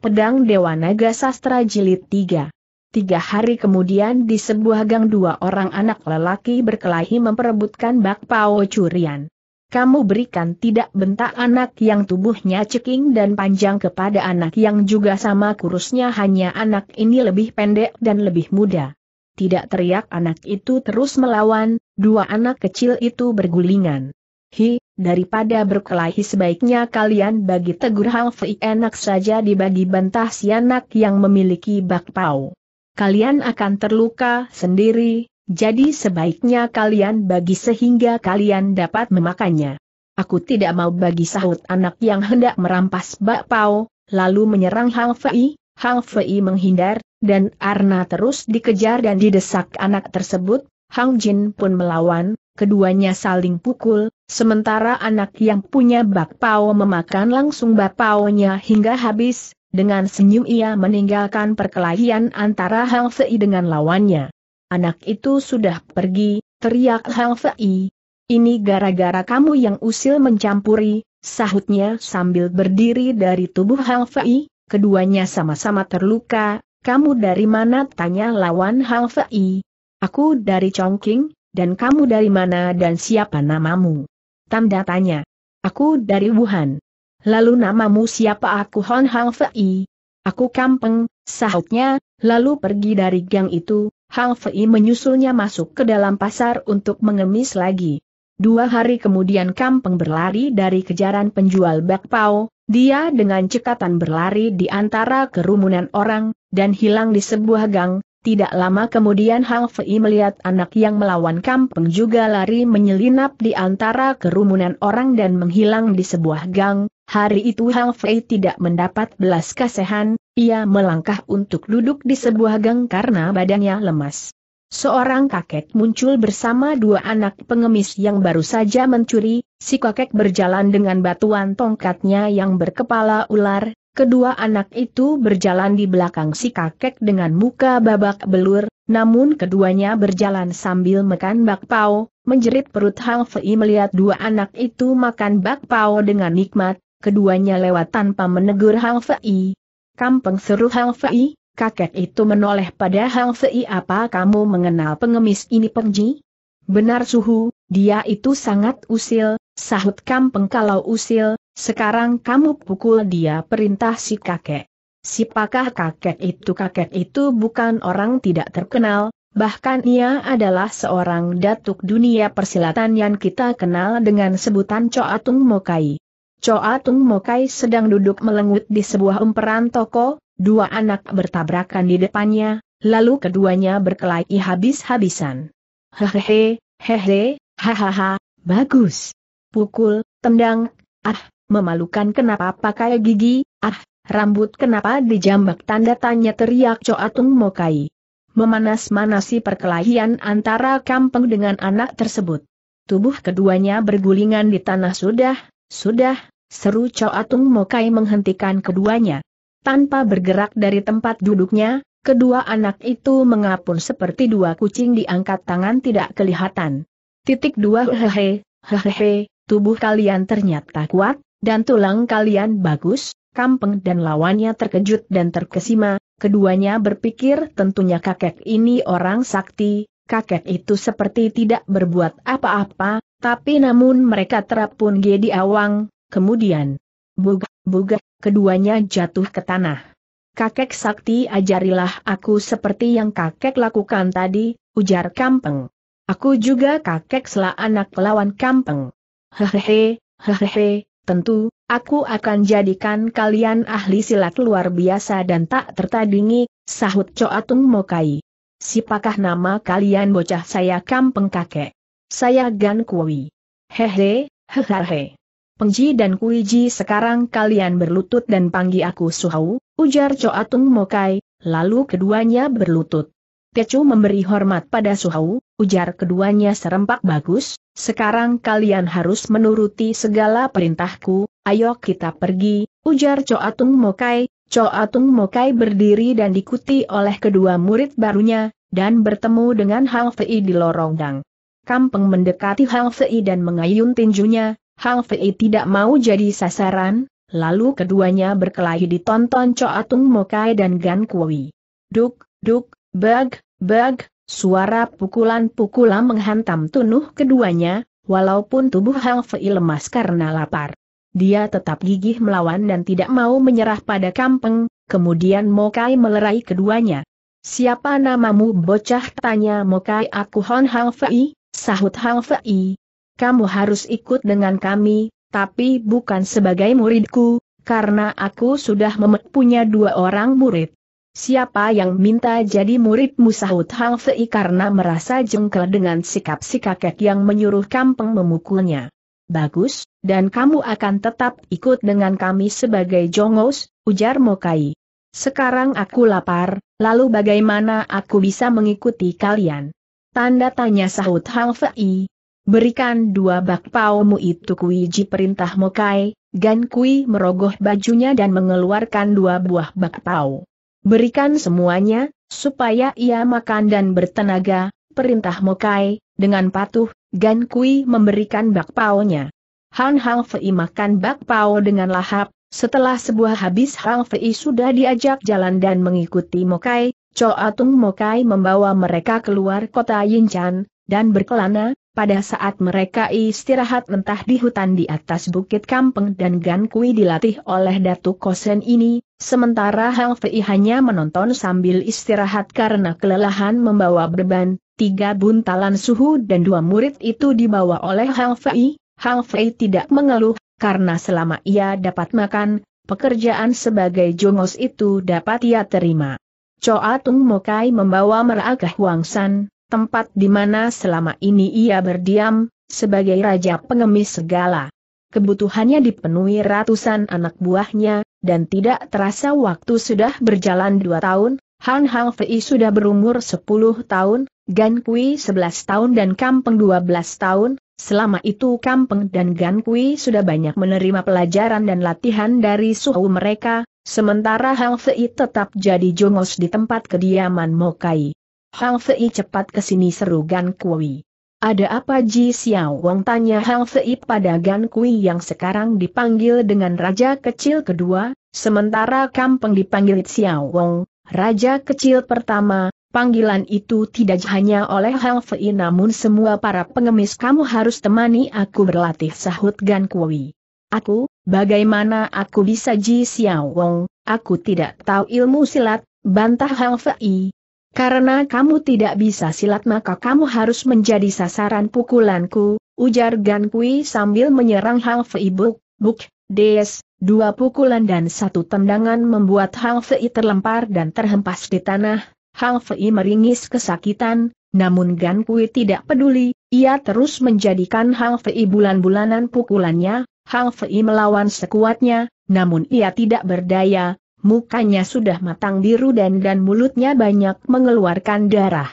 Pedang Dewa Naga Sastra Jilid 3 Tiga hari kemudian di sebuah gang dua orang anak lelaki berkelahi memperebutkan bakpao curian. Kamu berikan tidak bentak anak yang tubuhnya ceking dan panjang kepada anak yang juga sama kurusnya hanya anak ini lebih pendek dan lebih muda. Tidak teriak anak itu terus melawan, dua anak kecil itu bergulingan. Hi, daripada berkelahi sebaiknya kalian bagi tegur Hang Fei enak saja dibagi bantah si anak yang memiliki bakpao. Kalian akan terluka sendiri, jadi sebaiknya kalian bagi sehingga kalian dapat memakannya. Aku tidak mau bagi sahut anak yang hendak merampas bakpao, lalu menyerang Hang Fei, Hang Fei menghindar, dan Arna terus dikejar dan didesak anak tersebut, Hang Jin pun melawan, keduanya saling pukul, sementara anak yang punya bakpao memakan langsung bakpaonya hingga habis, dengan senyum ia meninggalkan perkelahian antara Hang Fei dengan lawannya. Anak itu sudah pergi, teriak Hang Fei. Ini gara-gara kamu yang usil mencampuri, sahutnya sambil berdiri dari tubuh Hang Fei, keduanya sama-sama terluka, kamu dari mana tanya lawan Hang Fei. Aku dari Chongqing, dan kamu dari mana dan siapa namamu? Tanda tanya. Aku dari Wuhan. Lalu namamu siapa aku Hon Hang Fei? Aku Kampeng, sahutnya, lalu pergi dari gang itu, Hang Fei menyusulnya masuk ke dalam pasar untuk mengemis lagi. Dua hari kemudian Kampeng berlari dari kejaran penjual bakpao, dia dengan cekatan berlari di antara kerumunan orang, dan hilang di sebuah gang, tidak lama kemudian Hang Fei melihat anak yang melawan kampung juga lari menyelinap di antara kerumunan orang dan menghilang di sebuah gang. Hari itu Hang Fei tidak mendapat belas kasihan, ia melangkah untuk duduk di sebuah gang karena badannya lemas. Seorang kakek muncul bersama dua anak pengemis yang baru saja mencuri, si kakek berjalan dengan batuan tongkatnya yang berkepala ular, Kedua anak itu berjalan di belakang si kakek dengan muka babak belur, namun keduanya berjalan sambil makan bakpao, menjerit perut Hang Fei melihat dua anak itu makan bakpao dengan nikmat, keduanya lewat tanpa menegur Hang Fei. Kampeng seru Hang Fei, kakek itu menoleh pada Hang Fei apa kamu mengenal pengemis ini Pengji? Benar suhu, dia itu sangat usil, sahut Kampeng kalau usil, sekarang kamu pukul dia perintah si kakek. Sipakah kakek itu kakek itu bukan orang tidak terkenal, bahkan ia adalah seorang datuk dunia persilatan yang kita kenal dengan sebutan Choatung Mokai. Choatung Mokai sedang duduk melengut di sebuah emperan toko, dua anak bertabrakan di depannya, lalu keduanya berkelahi habis-habisan. Hehehe, hehe, hahaha, bagus. Pukul, tendang, ah, memalukan kenapa pakai gigi, ah, rambut kenapa dijambak tanda tanya teriak Coatung Mokai. Memanas-manasi perkelahian antara kampung dengan anak tersebut. Tubuh keduanya bergulingan di tanah sudah, sudah, seru Coatung Mokai menghentikan keduanya. Tanpa bergerak dari tempat duduknya, kedua anak itu mengapun seperti dua kucing diangkat tangan tidak kelihatan. Titik dua hehehe, hehehe, tubuh kalian ternyata kuat, dan tulang kalian bagus, Kampeng dan lawannya terkejut dan terkesima, keduanya berpikir tentunya kakek ini orang sakti, kakek itu seperti tidak berbuat apa-apa, tapi namun mereka terapun di awang, kemudian, buga, buga, keduanya jatuh ke tanah. Kakek sakti ajarilah aku seperti yang kakek lakukan tadi, ujar Kampeng. Aku juga kakek selah anak lawan Kampeng. Hehehe, hehehe, tentu, aku akan jadikan kalian ahli silat luar biasa dan tak tertadingi, sahut Coatung Mokai. Sipakah nama kalian bocah saya kampeng kakek? Saya Gan Kui. Hehe, hehehe. Pengji dan Kuiji sekarang kalian berlutut dan panggil aku Suhau, ujar Coatung Mokai, lalu keduanya berlutut. Tecu memberi hormat pada Suhau, ujar keduanya serempak bagus, sekarang kalian harus menuruti segala perintahku, ayo kita pergi, ujar Coatung Mokai, Coatung Mokai berdiri dan diikuti oleh kedua murid barunya, dan bertemu dengan Hang Fei di lorong dang. Kampeng mendekati Hang Fei dan mengayun tinjunya, Hang Fei tidak mau jadi sasaran, lalu keduanya berkelahi ditonton Coatung Mokai dan Gan Kui. Duk, duk, bag, bag, suara pukulan-pukulan menghantam tunuh keduanya, walaupun tubuh Hang Fei lemas karena lapar. Dia tetap gigih melawan dan tidak mau menyerah pada kampeng, kemudian Mokai melerai keduanya. Siapa namamu bocah tanya Mokai aku Hon Hang Fei, sahut Hang Fei. Kamu harus ikut dengan kami, tapi bukan sebagai muridku, karena aku sudah mempunyai dua orang murid. Siapa yang minta jadi muridmu sahut Hang Fei karena merasa jengkel dengan sikap si kakek yang menyuruh kampeng memukulnya. Bagus, dan kamu akan tetap ikut dengan kami sebagai jongos, ujar Mokai. Sekarang aku lapar, lalu bagaimana aku bisa mengikuti kalian? Tanda tanya sahut Hang Fei. Berikan dua bakpaumu itu kuiji perintah Mokai, Gan Kui merogoh bajunya dan mengeluarkan dua buah bakpao. Berikan semuanya, supaya ia makan dan bertenaga, perintah Mokai, dengan patuh, Gan Kui memberikan bakpaonya. Han Hang Fei makan bakpao dengan lahap, setelah sebuah habis Hang Fei sudah diajak jalan dan mengikuti Mokai, Cho Atung Mokai membawa mereka keluar kota Yinchan, dan berkelana, pada saat mereka istirahat mentah di hutan di atas bukit kampeng dan Gan Kui dilatih oleh Datuk Kosen ini, sementara Hang Fei hanya menonton sambil istirahat karena kelelahan membawa beban, tiga buntalan suhu dan dua murid itu dibawa oleh Hang Fei, Hang Fei tidak mengeluh, karena selama ia dapat makan, pekerjaan sebagai jongos itu dapat ia terima. Choa Tung Mokai membawa merakah Huang San, tempat di mana selama ini ia berdiam, sebagai raja pengemis segala. Kebutuhannya dipenuhi ratusan anak buahnya, dan tidak terasa waktu sudah berjalan dua tahun, Han Hang Fei sudah berumur sepuluh tahun, Gan Kui sebelas tahun dan Kampeng dua belas tahun, selama itu Kampeng dan Gan Kui sudah banyak menerima pelajaran dan latihan dari suhu mereka, sementara Hang Fei tetap jadi jongos di tempat kediaman Mokai. Hang Fei cepat ke sini seru Gan Kui. Ada apa Ji Xiao Wong tanya Hang Fei pada Gan Kui yang sekarang dipanggil dengan Raja Kecil kedua, sementara Kampeng dipanggil Xiao Wong, Raja Kecil pertama, panggilan itu tidak hanya oleh Hang Fei namun semua para pengemis kamu harus temani aku berlatih sahut Gan Kui. Aku, bagaimana aku bisa Ji Xiao Wong, aku tidak tahu ilmu silat, bantah Hang Fei. Karena kamu tidak bisa silat maka kamu harus menjadi sasaran pukulanku, ujar Gan Kui sambil menyerang Hang Fei Buk, Buk, Des, dua pukulan dan satu tendangan membuat Hang Fei terlempar dan terhempas di tanah. Hang Fei meringis kesakitan, namun Gan Kui tidak peduli, ia terus menjadikan Hang Fei bulan-bulanan pukulannya, Hang Fei melawan sekuatnya, namun ia tidak berdaya, mukanya sudah matang biru dan dan mulutnya banyak mengeluarkan darah.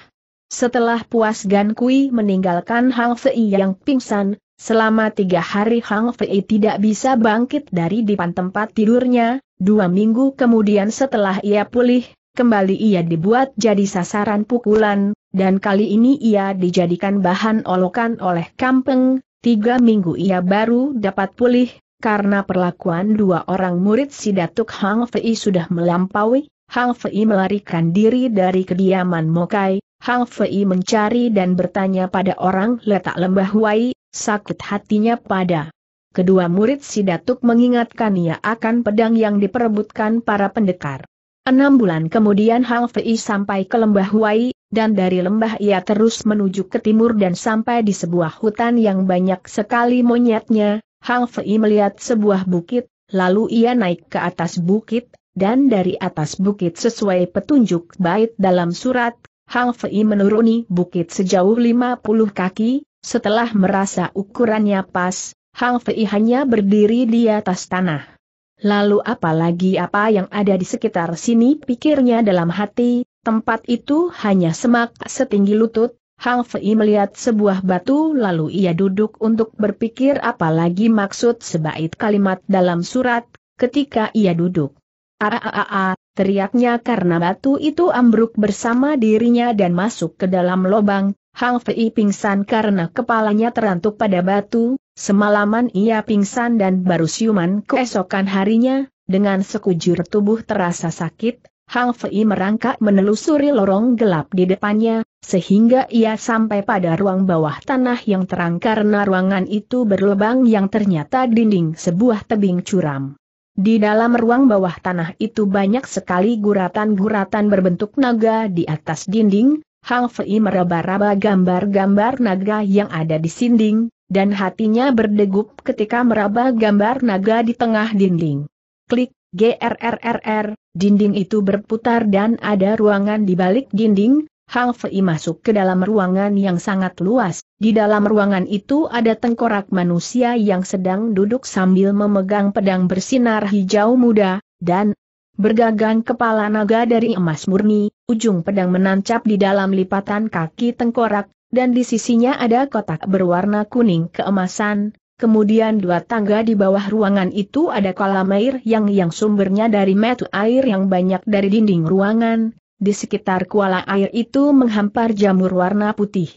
Setelah puas Gan Kui meninggalkan Hang Fei yang pingsan, selama tiga hari Hang Fei tidak bisa bangkit dari depan tempat tidurnya, dua minggu kemudian setelah ia pulih, kembali ia dibuat jadi sasaran pukulan, dan kali ini ia dijadikan bahan olokan oleh kampeng, tiga minggu ia baru dapat pulih, karena perlakuan dua orang murid si Datuk Hang Fei sudah melampaui, Hang Fei melarikan diri dari kediaman Mokai, Hang Fei mencari dan bertanya pada orang letak lembah Wai, sakit hatinya pada kedua murid si Datuk mengingatkan ia akan pedang yang diperebutkan para pendekar. Enam bulan kemudian Hang Fei sampai ke lembah Wai, dan dari lembah ia terus menuju ke timur dan sampai di sebuah hutan yang banyak sekali monyetnya, Hang Fei melihat sebuah bukit, lalu ia naik ke atas bukit, dan dari atas bukit sesuai petunjuk bait dalam surat, Hang Fei menuruni bukit sejauh 50 kaki, setelah merasa ukurannya pas, Hang Fei hanya berdiri di atas tanah. Lalu apalagi apa yang ada di sekitar sini pikirnya dalam hati, tempat itu hanya semak setinggi lutut, Hang Fei melihat sebuah batu lalu ia duduk untuk berpikir apalagi maksud sebaik kalimat dalam surat, ketika ia duduk. Aa, teriaknya karena batu itu ambruk bersama dirinya dan masuk ke dalam lubang, Hang Fei pingsan karena kepalanya terantuk pada batu, semalaman ia pingsan dan baru siuman keesokan harinya, dengan sekujur tubuh terasa sakit, Hang Fei merangkak menelusuri lorong gelap di depannya, sehingga ia sampai pada ruang bawah tanah yang terang karena ruangan itu berlubang yang ternyata dinding sebuah tebing curam. Di dalam ruang bawah tanah itu banyak sekali guratan-guratan berbentuk naga di atas dinding, Hang Fei meraba-raba gambar-gambar naga yang ada di sinding, dan hatinya berdegup ketika meraba gambar naga di tengah dinding. Klik, GRRRR, dinding itu berputar dan ada ruangan di balik dinding, Hang Fei masuk ke dalam ruangan yang sangat luas. Di dalam ruangan itu ada tengkorak manusia yang sedang duduk sambil memegang pedang bersinar hijau muda, dan bergagang kepala naga dari emas murni, ujung pedang menancap di dalam lipatan kaki tengkorak, dan di sisinya ada kotak berwarna kuning keemasan, Kemudian dua tangga di bawah ruangan itu ada kolam air yang yang sumbernya dari metu air yang banyak dari dinding ruangan. Di sekitar kuala air itu menghampar jamur warna putih.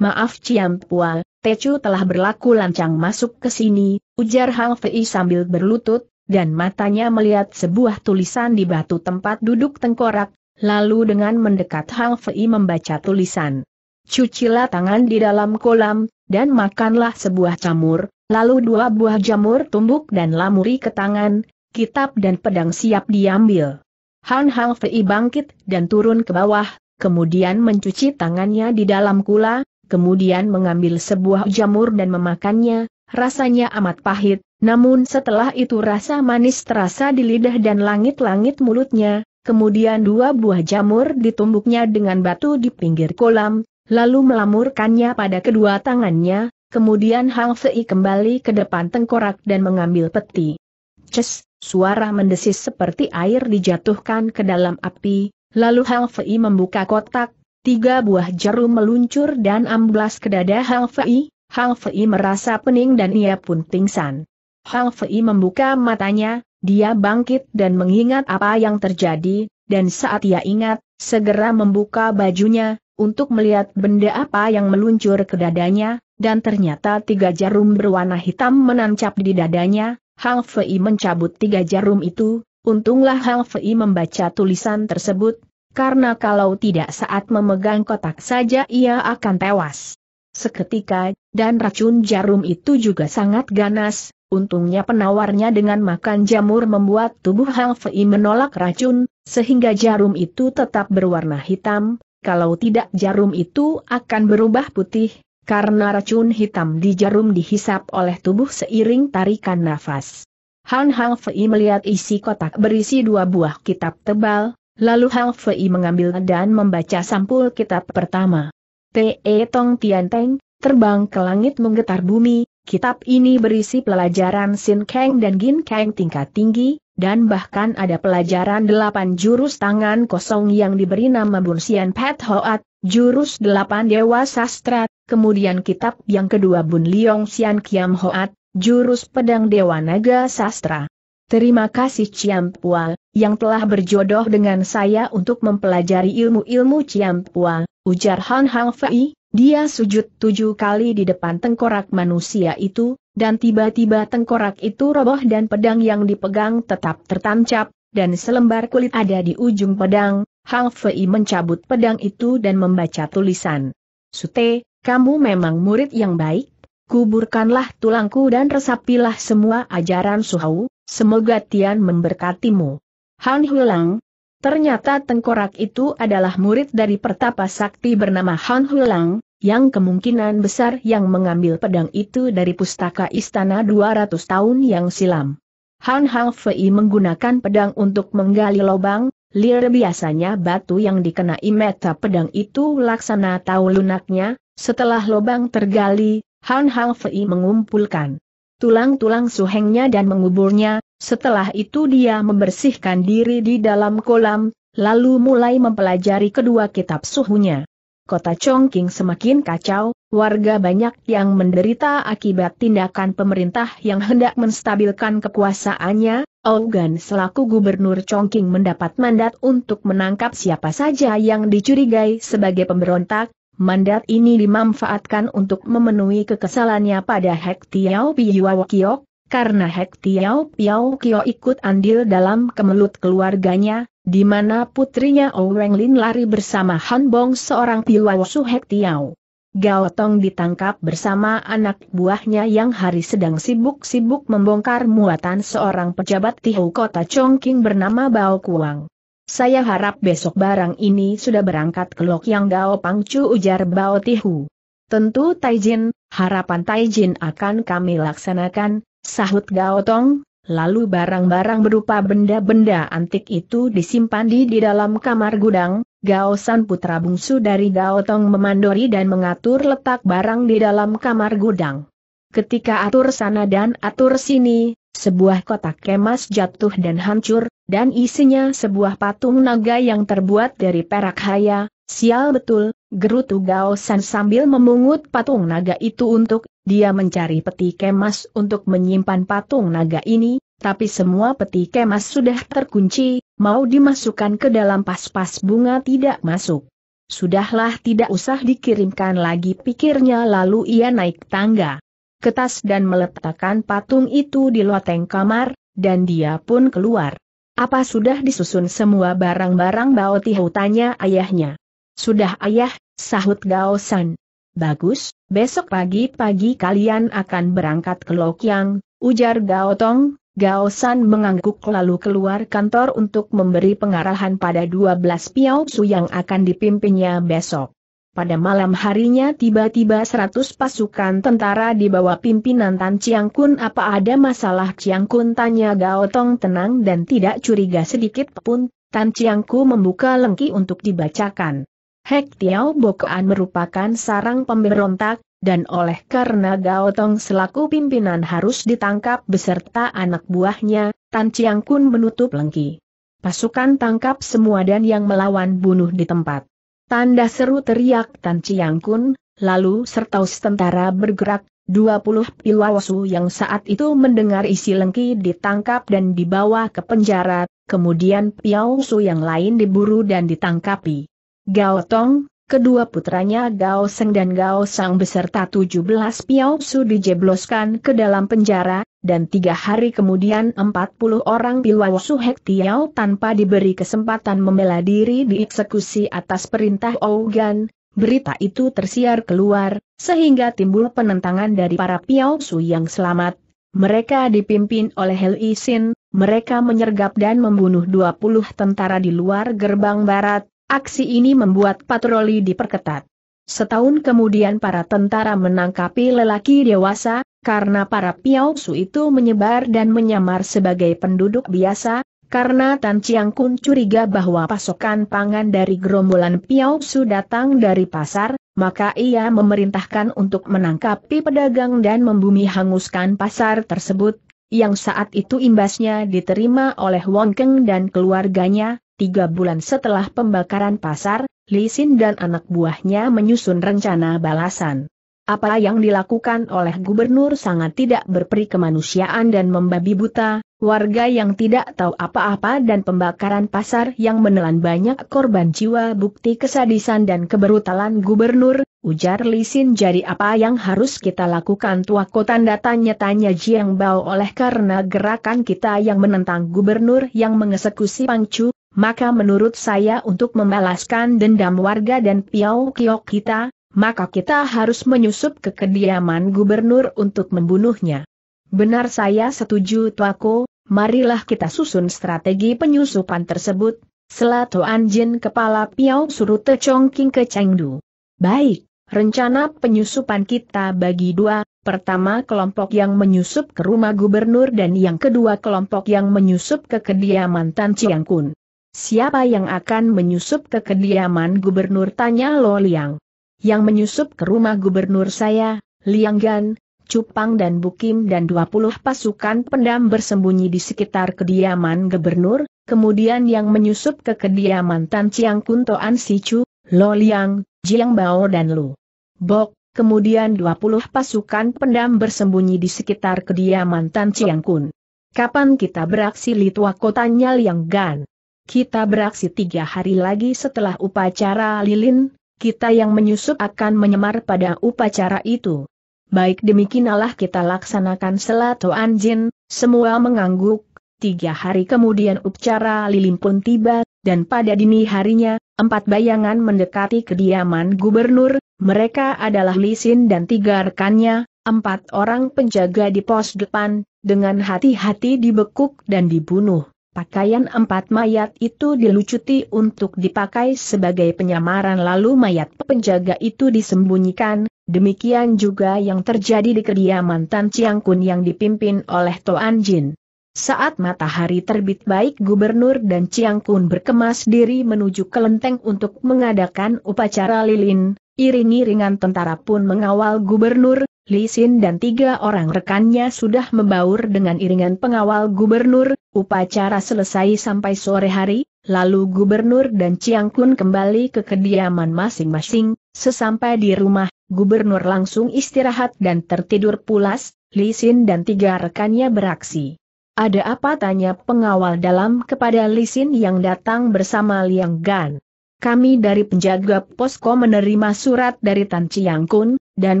Maaf Ciampua, Tecu telah berlaku lancang masuk ke sini, ujar Hang Fei sambil berlutut, dan matanya melihat sebuah tulisan di batu tempat duduk tengkorak, lalu dengan mendekat Hang Fei membaca tulisan. Cucilah tangan di dalam kolam, dan makanlah sebuah camur, Lalu dua buah jamur tumbuk dan lamuri ke tangan, kitab dan pedang siap diambil. Han Hang Fei bangkit dan turun ke bawah, kemudian mencuci tangannya di dalam kula, kemudian mengambil sebuah jamur dan memakannya, rasanya amat pahit, namun setelah itu rasa manis terasa di lidah dan langit-langit mulutnya, kemudian dua buah jamur ditumbuknya dengan batu di pinggir kolam, lalu melamurkannya pada kedua tangannya, Kemudian Hang Fei kembali ke depan tengkorak dan mengambil peti. Ces, suara mendesis seperti air dijatuhkan ke dalam api, lalu Hang Fei membuka kotak, tiga buah jarum meluncur dan amblas ke dada Hang Fei, Hang Fei merasa pening dan ia pun pingsan. Hang Fei membuka matanya, dia bangkit dan mengingat apa yang terjadi, dan saat ia ingat, segera membuka bajunya, untuk melihat benda apa yang meluncur ke dadanya, dan ternyata tiga jarum berwarna hitam menancap di dadanya, Hang Fei mencabut tiga jarum itu, untunglah Hang Fei membaca tulisan tersebut, karena kalau tidak saat memegang kotak saja ia akan tewas. Seketika, dan racun jarum itu juga sangat ganas, untungnya penawarnya dengan makan jamur membuat tubuh Hang Fei menolak racun, sehingga jarum itu tetap berwarna hitam, kalau tidak jarum itu akan berubah putih, karena racun hitam di jarum dihisap oleh tubuh seiring tarikan nafas. Han Hang Fei melihat isi kotak berisi dua buah kitab tebal, lalu Hang Fei mengambil dan membaca sampul kitab pertama. T.E. Tong Tian Teng, terbang ke langit menggetar bumi, kitab ini berisi pelajaran Sin Kang dan Gin Kang tingkat tinggi, dan bahkan ada pelajaran delapan jurus tangan kosong yang diberi nama Bunsian Pet Hoat, jurus delapan dewa sastra, kemudian kitab yang kedua Bun Liong Sian Kiam Hoat, jurus pedang Dewa Naga Sastra. Terima kasih Ciampua, yang telah berjodoh dengan saya untuk mempelajari ilmu-ilmu Ciampua, ujar Han Hang Fei, dia sujud tujuh kali di depan tengkorak manusia itu, dan tiba-tiba tengkorak itu roboh dan pedang yang dipegang tetap tertancap, dan selembar kulit ada di ujung pedang, Hang Fei mencabut pedang itu dan membaca tulisan. Sute, kamu memang murid yang baik, kuburkanlah tulangku dan resapilah semua ajaran suhau, semoga Tian memberkatimu. Han Hulang, ternyata tengkorak itu adalah murid dari pertapa sakti bernama Han Hulang, yang kemungkinan besar yang mengambil pedang itu dari pustaka istana 200 tahun yang silam. Han Hang Fei menggunakan pedang untuk menggali lubang, lir biasanya batu yang dikenai meta pedang itu laksana tahu lunaknya, setelah lubang tergali, Han Hang Fei mengumpulkan tulang-tulang suhengnya dan menguburnya, setelah itu dia membersihkan diri di dalam kolam, lalu mulai mempelajari kedua kitab suhunya. Kota Chongqing semakin kacau, warga banyak yang menderita akibat tindakan pemerintah yang hendak menstabilkan kekuasaannya, Ogan selaku gubernur Chongqing mendapat mandat untuk menangkap siapa saja yang dicurigai sebagai pemberontak, mandat ini dimanfaatkan untuk memenuhi kekesalannya pada Hek Tiao Piao Kiok, karena Hek Tiao Piao Kiok ikut andil dalam kemelut keluarganya, di mana putrinya Oweng Lin lari bersama Han Bong seorang Piao Su Hek Tiao. Gao Tong ditangkap bersama anak buahnya yang hari sedang sibuk-sibuk membongkar muatan seorang pejabat Tihu kota Chongqing bernama Bao Kuang. Saya harap besok barang ini sudah berangkat ke Lok Yang Gao Pangcu ujar Bao Tihu. Tentu Taijin, harapan Taijin akan kami laksanakan, sahut Gao Tong, lalu barang-barang berupa benda-benda antik itu disimpan di di dalam kamar gudang, Gao San putra bungsu dari Gao Tong memandori dan mengatur letak barang di dalam kamar gudang. Ketika atur sana dan atur sini, sebuah kotak kemas jatuh dan hancur, dan isinya sebuah patung naga yang terbuat dari perak haya, sial betul, gerutu Gao San sambil memungut patung naga itu untuk, dia mencari peti kemas untuk menyimpan patung naga ini, tapi semua peti kemas sudah terkunci, mau dimasukkan ke dalam pas-pas bunga tidak masuk. Sudahlah tidak usah dikirimkan lagi pikirnya lalu ia naik tangga. Ketas dan meletakkan patung itu di loteng kamar, dan dia pun keluar. Apa sudah disusun semua barang-barang Bao Tihu tanya ayahnya. Sudah ayah, sahut Gao San. Bagus, besok pagi-pagi kalian akan berangkat ke Lokyang, ujar Gao Tong, Gao San mengangguk lalu keluar kantor untuk memberi pengarahan pada 12 piau su yang akan dipimpinnya besok. Pada malam harinya tiba-tiba 100 pasukan tentara di bawah pimpinan Tan Chiang Kun apa ada masalah Chiang Kun tanya Gao Tong tenang dan tidak curiga sedikit pun, Tan Chiang Kun membuka lengki untuk dibacakan. Hek Tiao Bokoan merupakan sarang pemberontak, dan oleh karena Gao Tong selaku pimpinan harus ditangkap beserta anak buahnya, Tan Chiang Kun menutup lengki. Pasukan tangkap semua dan yang melawan bunuh di tempat. Tanda seru teriak Tan Chiang Kun, lalu serta tentara bergerak, 20 piwawasu yang saat itu mendengar isi lengki ditangkap dan dibawa ke penjara, kemudian piawsu yang lain diburu dan ditangkapi. Gao Tong, Kedua putranya Gao Seng dan Gao Sang beserta 17 Piao Su dijebloskan ke dalam penjara, dan tiga hari kemudian 40 orang Piao Su Hek Tiao tanpa diberi kesempatan membela diri dieksekusi atas perintah Ougan. Berita itu tersiar keluar, sehingga timbul penentangan dari para Piao Su yang selamat. Mereka dipimpin oleh Hel Isin, mereka menyergap dan membunuh 20 tentara di luar gerbang barat, Aksi ini membuat patroli diperketat. Setahun kemudian para tentara menangkapi lelaki dewasa, karena para piausu itu menyebar dan menyamar sebagai penduduk biasa, karena Tan Chiang Kun curiga bahwa pasokan pangan dari gerombolan piausu datang dari pasar, maka ia memerintahkan untuk menangkapi pedagang dan membumi hanguskan pasar tersebut, yang saat itu imbasnya diterima oleh Wong Keng dan keluarganya, Tiga bulan setelah pembakaran pasar, Li Xin dan anak buahnya menyusun rencana balasan. Apa yang dilakukan oleh gubernur sangat tidak berperi kemanusiaan dan membabi buta, warga yang tidak tahu apa-apa dan pembakaran pasar yang menelan banyak korban jiwa bukti kesadisan dan keberutalan gubernur, ujar Li Xin jadi apa yang harus kita lakukan tua tanda tanya-tanya Jiang Bao oleh karena gerakan kita yang menentang gubernur yang mengeksekusi Pangcu, maka menurut saya untuk membalaskan dendam warga dan piau kiok kita, maka kita harus menyusup ke kediaman gubernur untuk membunuhnya. Benar saya setuju Tuako, marilah kita susun strategi penyusupan tersebut, Selato Anjin Kepala Piau suruh Chongking ke Chengdu. Baik, rencana penyusupan kita bagi dua, pertama kelompok yang menyusup ke rumah gubernur dan yang kedua kelompok yang menyusup ke kediaman Tan Chiang Kun. Siapa yang akan menyusup ke kediaman gubernur tanya Lo Liang. Yang menyusup ke rumah gubernur saya, Liang Gan, Cupang dan Bukim dan 20 pasukan pendam bersembunyi di sekitar kediaman gubernur, kemudian yang menyusup ke kediaman Tan Chiang Kuntoan Sichu, Lo Liang, Jiang Bao dan Lu. Bok, kemudian 20 pasukan pendam bersembunyi di sekitar kediaman Tan Chiang Kun. Kapan kita beraksi Litua kotanya Liang Gan? Kita beraksi tiga hari lagi setelah upacara lilin, kita yang menyusup akan menyemar pada upacara itu. Baik demikianlah kita laksanakan selatu anjin, semua mengangguk, tiga hari kemudian upacara lilin pun tiba, dan pada dini harinya, empat bayangan mendekati kediaman gubernur, mereka adalah Lisin dan tiga rekannya, empat orang penjaga di pos depan, dengan hati-hati dibekuk dan dibunuh. Pakaian empat mayat itu dilucuti untuk dipakai sebagai penyamaran lalu mayat penjaga itu disembunyikan, demikian juga yang terjadi di kediaman Tan Chiang Kun yang dipimpin oleh Toan Jin. Saat matahari terbit baik gubernur dan Chiang Kun berkemas diri menuju kelenteng untuk mengadakan upacara lilin, iring-iringan tentara pun mengawal gubernur, Li Xin dan tiga orang rekannya sudah membaur dengan iringan pengawal gubernur, upacara selesai sampai sore hari, lalu gubernur dan Chiang Kun kembali ke kediaman masing-masing, sesampai di rumah, gubernur langsung istirahat dan tertidur pulas, Li Xin dan tiga rekannya beraksi. Ada apa tanya pengawal dalam kepada Li Xin yang datang bersama Liang Gan. Kami dari penjaga posko menerima surat dari Tan Chiang Kun, dan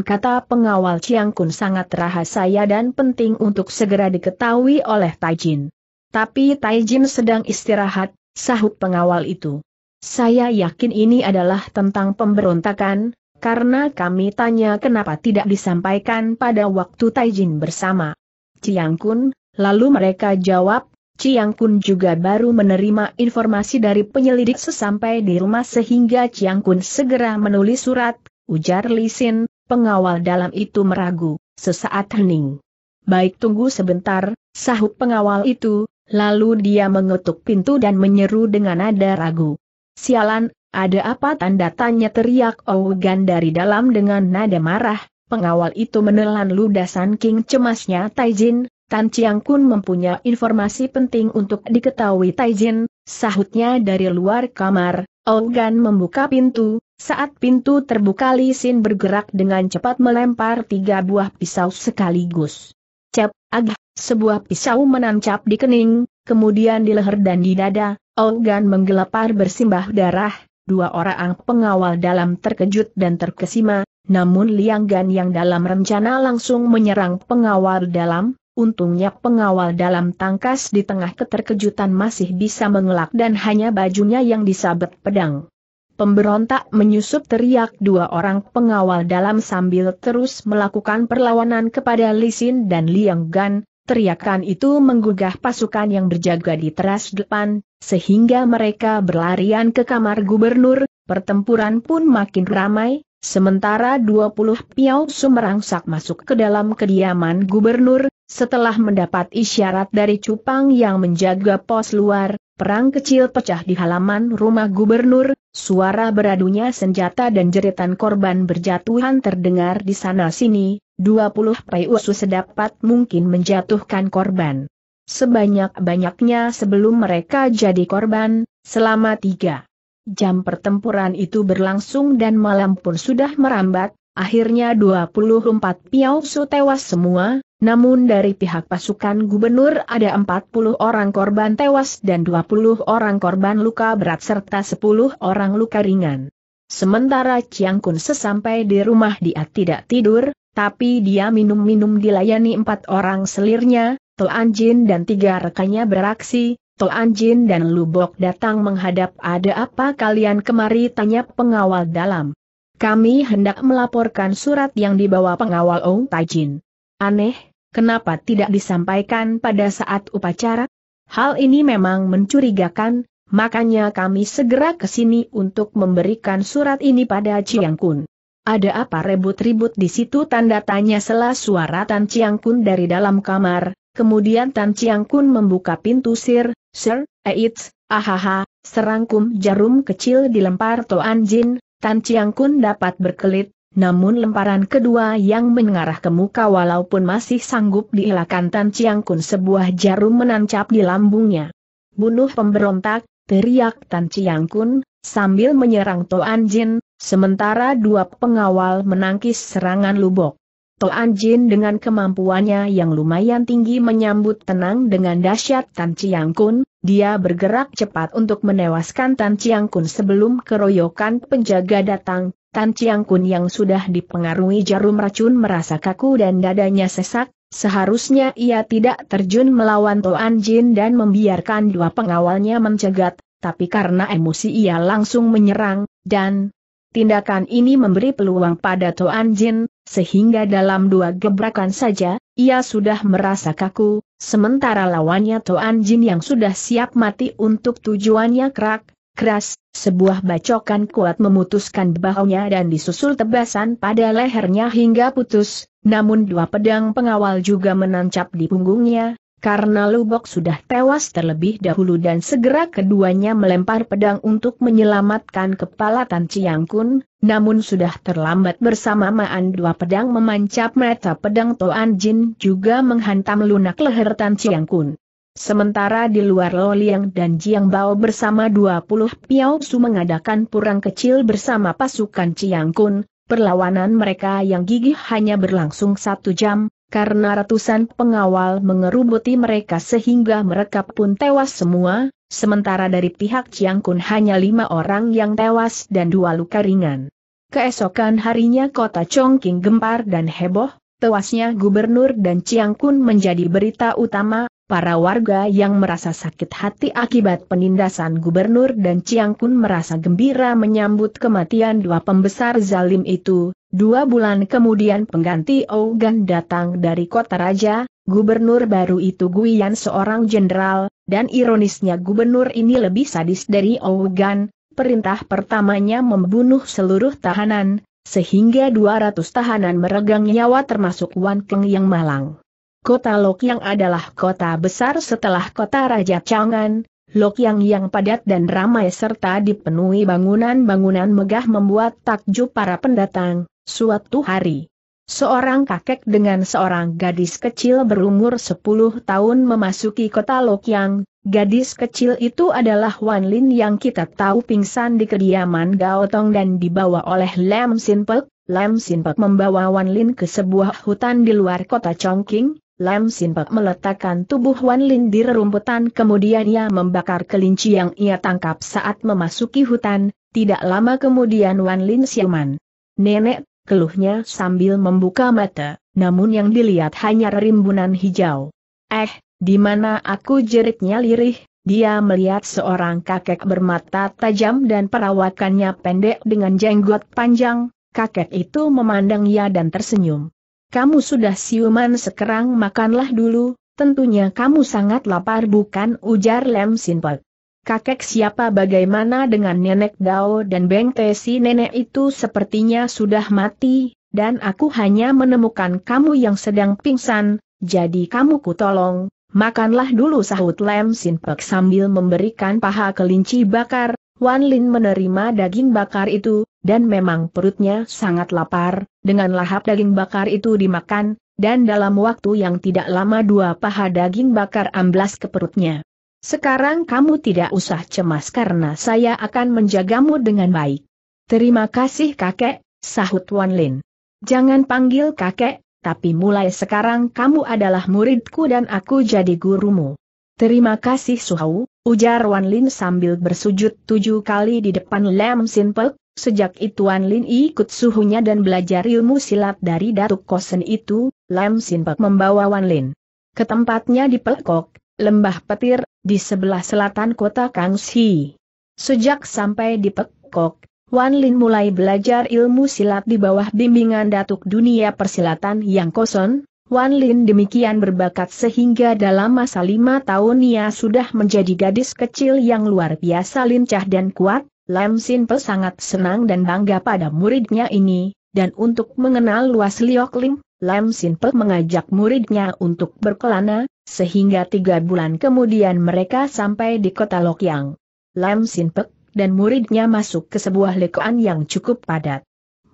kata pengawal Chiang Kun sangat rahasia dan penting untuk segera diketahui oleh Taijin. Tapi Taijin sedang istirahat, sahut pengawal itu. Saya yakin ini adalah tentang pemberontakan, karena kami tanya kenapa tidak disampaikan pada waktu Taijin bersama. Chiang Kun, lalu mereka jawab, Chiang Kun juga baru menerima informasi dari penyelidik sesampai di rumah sehingga Chiang Kun segera menulis surat, ujar Lisin, Pengawal dalam itu meragu, sesaat hening. Baik tunggu sebentar, sahut pengawal itu, lalu dia mengetuk pintu dan menyeru dengan nada ragu. Sialan, ada apa? Tanda tanya teriak Owegan dari dalam dengan nada marah, pengawal itu menelan ludah saking cemasnya Taijin, Tan Chiang Kun mempunyai informasi penting untuk diketahui Taijin, sahutnya dari luar kamar, Ogan membuka pintu, saat pintu terbuka Li Sin bergerak dengan cepat melempar tiga buah pisau sekaligus. Cep, agak, sebuah pisau menancap di kening, kemudian di leher dan di dada, Ogan menggelepar bersimbah darah, dua orang pengawal dalam terkejut dan terkesima, namun Liang Gan yang dalam rencana langsung menyerang pengawal dalam, Untungnya pengawal dalam tangkas di tengah keterkejutan masih bisa mengelak dan hanya bajunya yang disabet pedang. Pemberontak menyusup teriak dua orang pengawal dalam sambil terus melakukan perlawanan kepada Lisin dan Liang Gan, teriakan itu menggugah pasukan yang berjaga di teras depan, sehingga mereka berlarian ke kamar gubernur, pertempuran pun makin ramai, Sementara 20 piau sumerangsak masuk ke dalam kediaman gubernur, setelah mendapat isyarat dari cupang yang menjaga pos luar, perang kecil pecah di halaman rumah gubernur, suara beradunya senjata dan jeritan korban berjatuhan terdengar di sana-sini, 20 piau sedapat mungkin menjatuhkan korban. Sebanyak-banyaknya sebelum mereka jadi korban, selama tiga Jam pertempuran itu berlangsung dan malam pun sudah merambat, akhirnya 24 Piausu tewas semua, namun dari pihak pasukan gubernur ada 40 orang korban tewas dan 20 orang korban luka berat serta 10 orang luka ringan. Sementara Chiang Kun sesampai di rumah dia tidak tidur, tapi dia minum-minum dilayani empat orang selirnya, Toan Jin dan tiga rekannya beraksi, Toan Jin dan Lubok datang menghadap ada apa kalian kemari tanya pengawal dalam. Kami hendak melaporkan surat yang dibawa pengawal Ong Tajin. Aneh, kenapa tidak disampaikan pada saat upacara? Hal ini memang mencurigakan, makanya kami segera ke sini untuk memberikan surat ini pada Chiang Kun. Ada apa ribut-ribut di situ tanda tanya selah suara Tan Chiang Kun dari dalam kamar, kemudian Tan Chiang Kun membuka pintu sir, Sir, eits, ahaha, serangkum jarum kecil dilempar Toan Jin, Tan Chiang Kun dapat berkelit, namun lemparan kedua yang mengarah ke muka walaupun masih sanggup dielakkan Tan Chiang Kun sebuah jarum menancap di lambungnya. Bunuh pemberontak, teriak Tan Chiang Kun, sambil menyerang Toan Jin, sementara dua pengawal menangkis serangan lubok. Toan Jin dengan kemampuannya yang lumayan tinggi menyambut tenang dengan dahsyat Tan Chiang Kun, dia bergerak cepat untuk menewaskan Tan Chiang Kun sebelum keroyokan penjaga datang. Tan Chiang Kun yang sudah dipengaruhi jarum racun merasa kaku dan dadanya sesak, seharusnya ia tidak terjun melawan Toan Jin dan membiarkan dua pengawalnya mencegat, tapi karena emosi ia langsung menyerang, dan Tindakan ini memberi peluang pada Toan Jin, sehingga dalam dua gebrakan saja, ia sudah merasa kaku, sementara lawannya Toan Jin yang sudah siap mati untuk tujuannya kerak, keras, sebuah bacokan kuat memutuskan bahunya dan disusul tebasan pada lehernya hingga putus, namun dua pedang pengawal juga menancap di punggungnya, karena Lubok sudah tewas terlebih dahulu dan segera keduanya melempar pedang untuk menyelamatkan kepala Tan Chiang Kun, namun sudah terlambat bersamaan dua pedang memancap mata pedang Toan Jin juga menghantam lunak leher Tan Chiang Kun. Sementara di luar Lo Liang dan Jiang Bao bersama 20 Piao Su mengadakan purang kecil bersama pasukan Chiang Kun, perlawanan mereka yang gigih hanya berlangsung satu jam, karena ratusan pengawal mengerubuti mereka sehingga mereka pun tewas semua, sementara dari pihak Chiang Kun hanya lima orang yang tewas dan dua luka ringan. Keesokan harinya kota Chongqing gempar dan heboh, tewasnya gubernur dan Chiang Kun menjadi berita utama, para warga yang merasa sakit hati akibat penindasan gubernur dan Chiang Kun merasa gembira menyambut kematian dua pembesar zalim itu, Dua bulan kemudian pengganti Ogan datang dari kota raja, gubernur baru itu Guian seorang jenderal, dan ironisnya gubernur ini lebih sadis dari Ogan, perintah pertamanya membunuh seluruh tahanan, sehingga 200 tahanan meregang nyawa termasuk Wan Keng yang malang. Kota Lokyang adalah kota besar setelah kota Raja Changan, Lokyang yang padat dan ramai serta dipenuhi bangunan-bangunan megah membuat takjub para pendatang, Suatu hari, seorang kakek dengan seorang gadis kecil berumur 10 tahun memasuki kota Lokyang. Gadis kecil itu adalah Wan Lin yang kita tahu pingsan di kediaman Gao Tong dan dibawa oleh Lam Sin Pek. Lam Sin Pek membawa Wan Lin ke sebuah hutan di luar kota Chongqing. Lam Sin Pek meletakkan tubuh Wan Lin di rerumputan kemudian ia membakar kelinci yang ia tangkap saat memasuki hutan. Tidak lama kemudian Wan Lin siaman. Nenek keluhnya sambil membuka mata, namun yang dilihat hanya rimbunan hijau. Eh, di mana aku? Jeritnya lirih, dia melihat seorang kakek bermata tajam dan perawakannya pendek dengan jenggot panjang, kakek itu memandang ia dan tersenyum. Kamu sudah siuman sekarang makanlah dulu, tentunya kamu sangat lapar bukan? Ujar Lem Sinpot kakek siapa bagaimana dengan nenek Dao dan Beng Tesi nenek itu sepertinya sudah mati, dan aku hanya menemukan kamu yang sedang pingsan, jadi kamu kutolong, makanlah dulu sahut Lem Sin Pek sambil memberikan paha kelinci bakar, Wan Lin menerima daging bakar itu, dan memang perutnya sangat lapar, dengan lahap daging bakar itu dimakan, dan dalam waktu yang tidak lama dua paha daging bakar amblas ke perutnya. Sekarang kamu tidak usah cemas karena saya akan menjagamu dengan baik. Terima kasih kakek, sahut Wan Lin. Jangan panggil kakek, tapi mulai sekarang kamu adalah muridku dan aku jadi gurumu. Terima kasih Suhau, ujar Wan Lin sambil bersujud tujuh kali di depan Lam Sin Pek. Sejak itu Wan Lin ikut suhunya dan belajar ilmu silat dari Datuk Kosen itu, Lam Sin Pek membawa Wan Lin ke tempatnya di Pelkok, lembah petir, di sebelah selatan kota Kangxi. Sejak sampai di Pekok, Wan Lin mulai belajar ilmu silat di bawah bimbingan datuk dunia persilatan yang koson. Wan Lin demikian berbakat sehingga dalam masa lima tahun ia sudah menjadi gadis kecil yang luar biasa lincah dan kuat. Lam Sin Pe sangat senang dan bangga pada muridnya ini, dan untuk mengenal luas Liok Lim, Lam Sin Pe mengajak muridnya untuk berkelana, sehingga tiga bulan kemudian mereka sampai di kota Lokyang. Lam Sin Pek dan muridnya masuk ke sebuah lekoan yang cukup padat.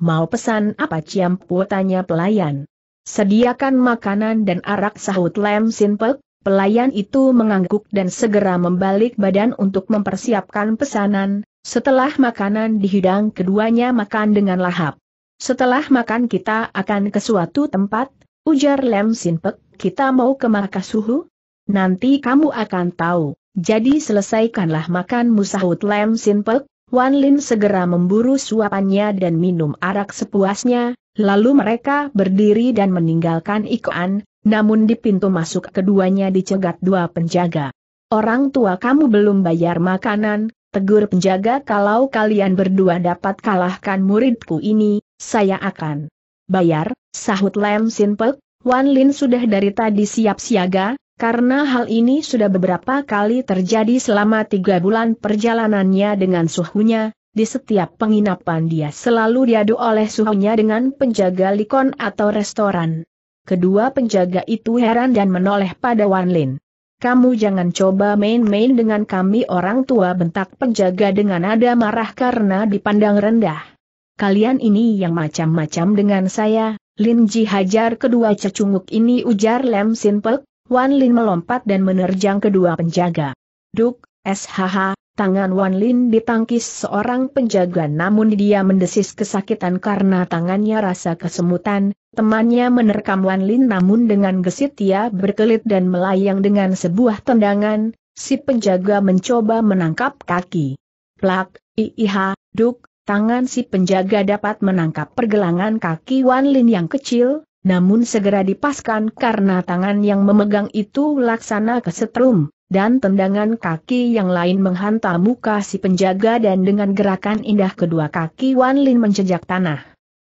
Mau pesan apa Ciampu tanya pelayan. Sediakan makanan dan arak sahut Lam Sin Pek, pelayan itu mengangguk dan segera membalik badan untuk mempersiapkan pesanan, setelah makanan dihidang keduanya makan dengan lahap. Setelah makan kita akan ke suatu tempat, ujar Lem Sin Pek, kita mau ke markas suhu? Nanti kamu akan tahu. Jadi selesaikanlah makan musahut Lem Sin Pek, Wan Lin segera memburu suapannya dan minum arak sepuasnya, lalu mereka berdiri dan meninggalkan Ikoan, namun di pintu masuk keduanya dicegat dua penjaga. Orang tua kamu belum bayar makanan, tegur penjaga kalau kalian berdua dapat kalahkan muridku ini, saya akan bayar, sahut Lem Sin Pek, Wan Lin sudah dari tadi siap siaga, karena hal ini sudah beberapa kali terjadi selama tiga bulan perjalanannya dengan suhunya, di setiap penginapan dia selalu diadu oleh suhunya dengan penjaga likon atau restoran. Kedua penjaga itu heran dan menoleh pada Wan Lin. Kamu jangan coba main-main dengan kami orang tua bentak penjaga dengan nada marah karena dipandang rendah. Kalian ini yang macam-macam dengan saya, Lin Ji hajar kedua cecunguk ini ujar Lem Sin Pek, Wan Lin melompat dan menerjang kedua penjaga. Duk, SHH, tangan Wan Lin ditangkis seorang penjaga namun dia mendesis kesakitan karena tangannya rasa kesemutan, temannya menerkam Wan Lin namun dengan gesit ia berkelit dan melayang dengan sebuah tendangan, si penjaga mencoba menangkap kaki. Plak, iiha, duk, tangan si penjaga dapat menangkap pergelangan kaki Wan Lin yang kecil, namun segera dipaskan karena tangan yang memegang itu laksana kesetrum, dan tendangan kaki yang lain menghantam muka si penjaga dan dengan gerakan indah kedua kaki Wan Lin menjejak tanah.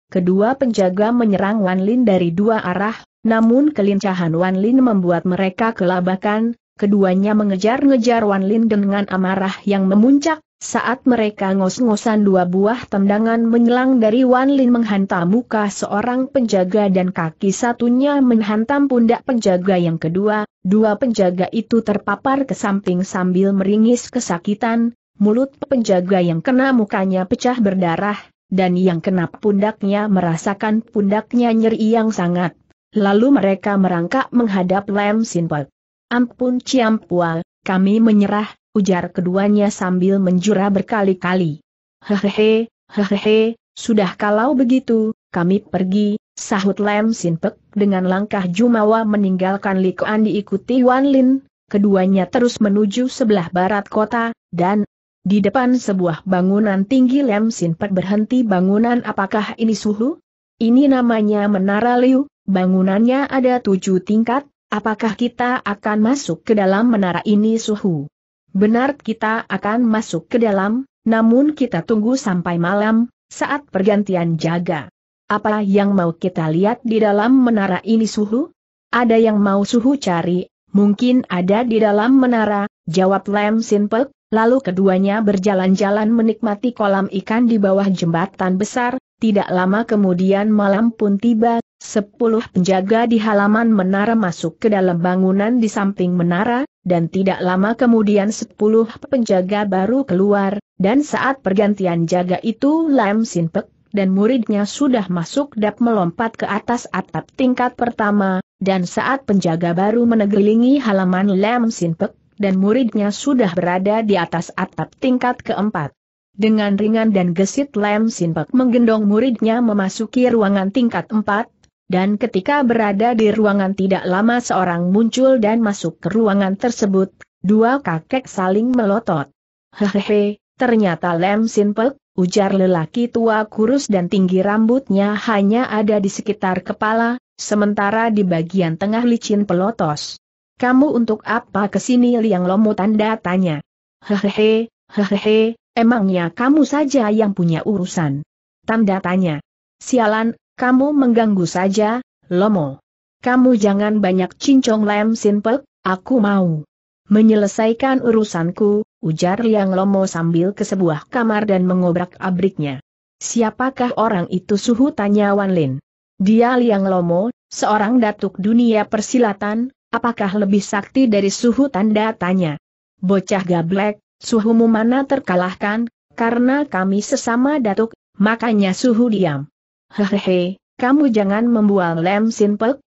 Kedua penjaga menyerang Wan Lin dari dua arah, namun kelincahan Wan Lin membuat mereka kelabakan, keduanya mengejar-ngejar Wan Lin dengan amarah yang memuncak, saat mereka ngos-ngosan dua buah tendangan menyelang dari Wan Lin menghantam muka seorang penjaga dan kaki satunya menghantam pundak penjaga yang kedua, dua penjaga itu terpapar ke samping sambil meringis kesakitan, mulut penjaga yang kena mukanya pecah berdarah, dan yang kena pundaknya merasakan pundaknya nyeri yang sangat. Lalu mereka merangkak menghadap Lem Sinpot. Ampun Ciampua, kami menyerah, ujar keduanya sambil menjura berkali-kali. Hehehe, hehehe, sudah kalau begitu, kami pergi, sahut Lem Sinpek dengan langkah jumawa meninggalkan Likoan diikuti Wan Lin, keduanya terus menuju sebelah barat kota, dan di depan sebuah bangunan tinggi Lem Sinpek berhenti bangunan apakah ini suhu? Ini namanya Menara Liu, bangunannya ada tujuh tingkat, apakah kita akan masuk ke dalam menara ini suhu? Benar kita akan masuk ke dalam, namun kita tunggu sampai malam, saat pergantian jaga. Apa yang mau kita lihat di dalam menara ini suhu? Ada yang mau suhu cari, mungkin ada di dalam menara, jawab Lem Sinpek, lalu keduanya berjalan-jalan menikmati kolam ikan di bawah jembatan besar, tidak lama kemudian malam pun tiba, sepuluh penjaga di halaman menara masuk ke dalam bangunan di samping menara, dan tidak lama kemudian sepuluh penjaga baru keluar, dan saat pergantian jaga itu Lam Sinpek dan muridnya sudah masuk dan melompat ke atas atap tingkat pertama, dan saat penjaga baru menegelingi halaman Lam Sinpek, dan muridnya sudah berada di atas atap tingkat keempat. Dengan ringan dan gesit Lam Sinpek menggendong muridnya memasuki ruangan tingkat empat, dan ketika berada di ruangan tidak lama seorang muncul dan masuk ke ruangan tersebut, dua kakek saling melotot. Hehehe, ternyata Lem Sinpek, ujar lelaki tua kurus dan tinggi rambutnya hanya ada di sekitar kepala, sementara di bagian tengah licin pelotos. Kamu untuk apa ke sini Liang Lomo tanda tanya. Hehehe, hehehe, emangnya kamu saja yang punya urusan? Tanda tanya. Sialan, kamu mengganggu saja, Lomo. Kamu jangan banyak cincong lem sinpek, aku mau menyelesaikan urusanku, ujar Liang Lomo sambil ke sebuah kamar dan mengobrak-abriknya. Siapakah orang itu suhu tanya Wan Lin. Dia Liang Lomo, seorang datuk dunia persilatan, apakah lebih sakti dari suhu tanda tanya. Bocah gablek, suhumu mana terkalahkan, karena kami sesama datuk, makanya suhu diam. Hehehe, kamu jangan membual lem sinpek,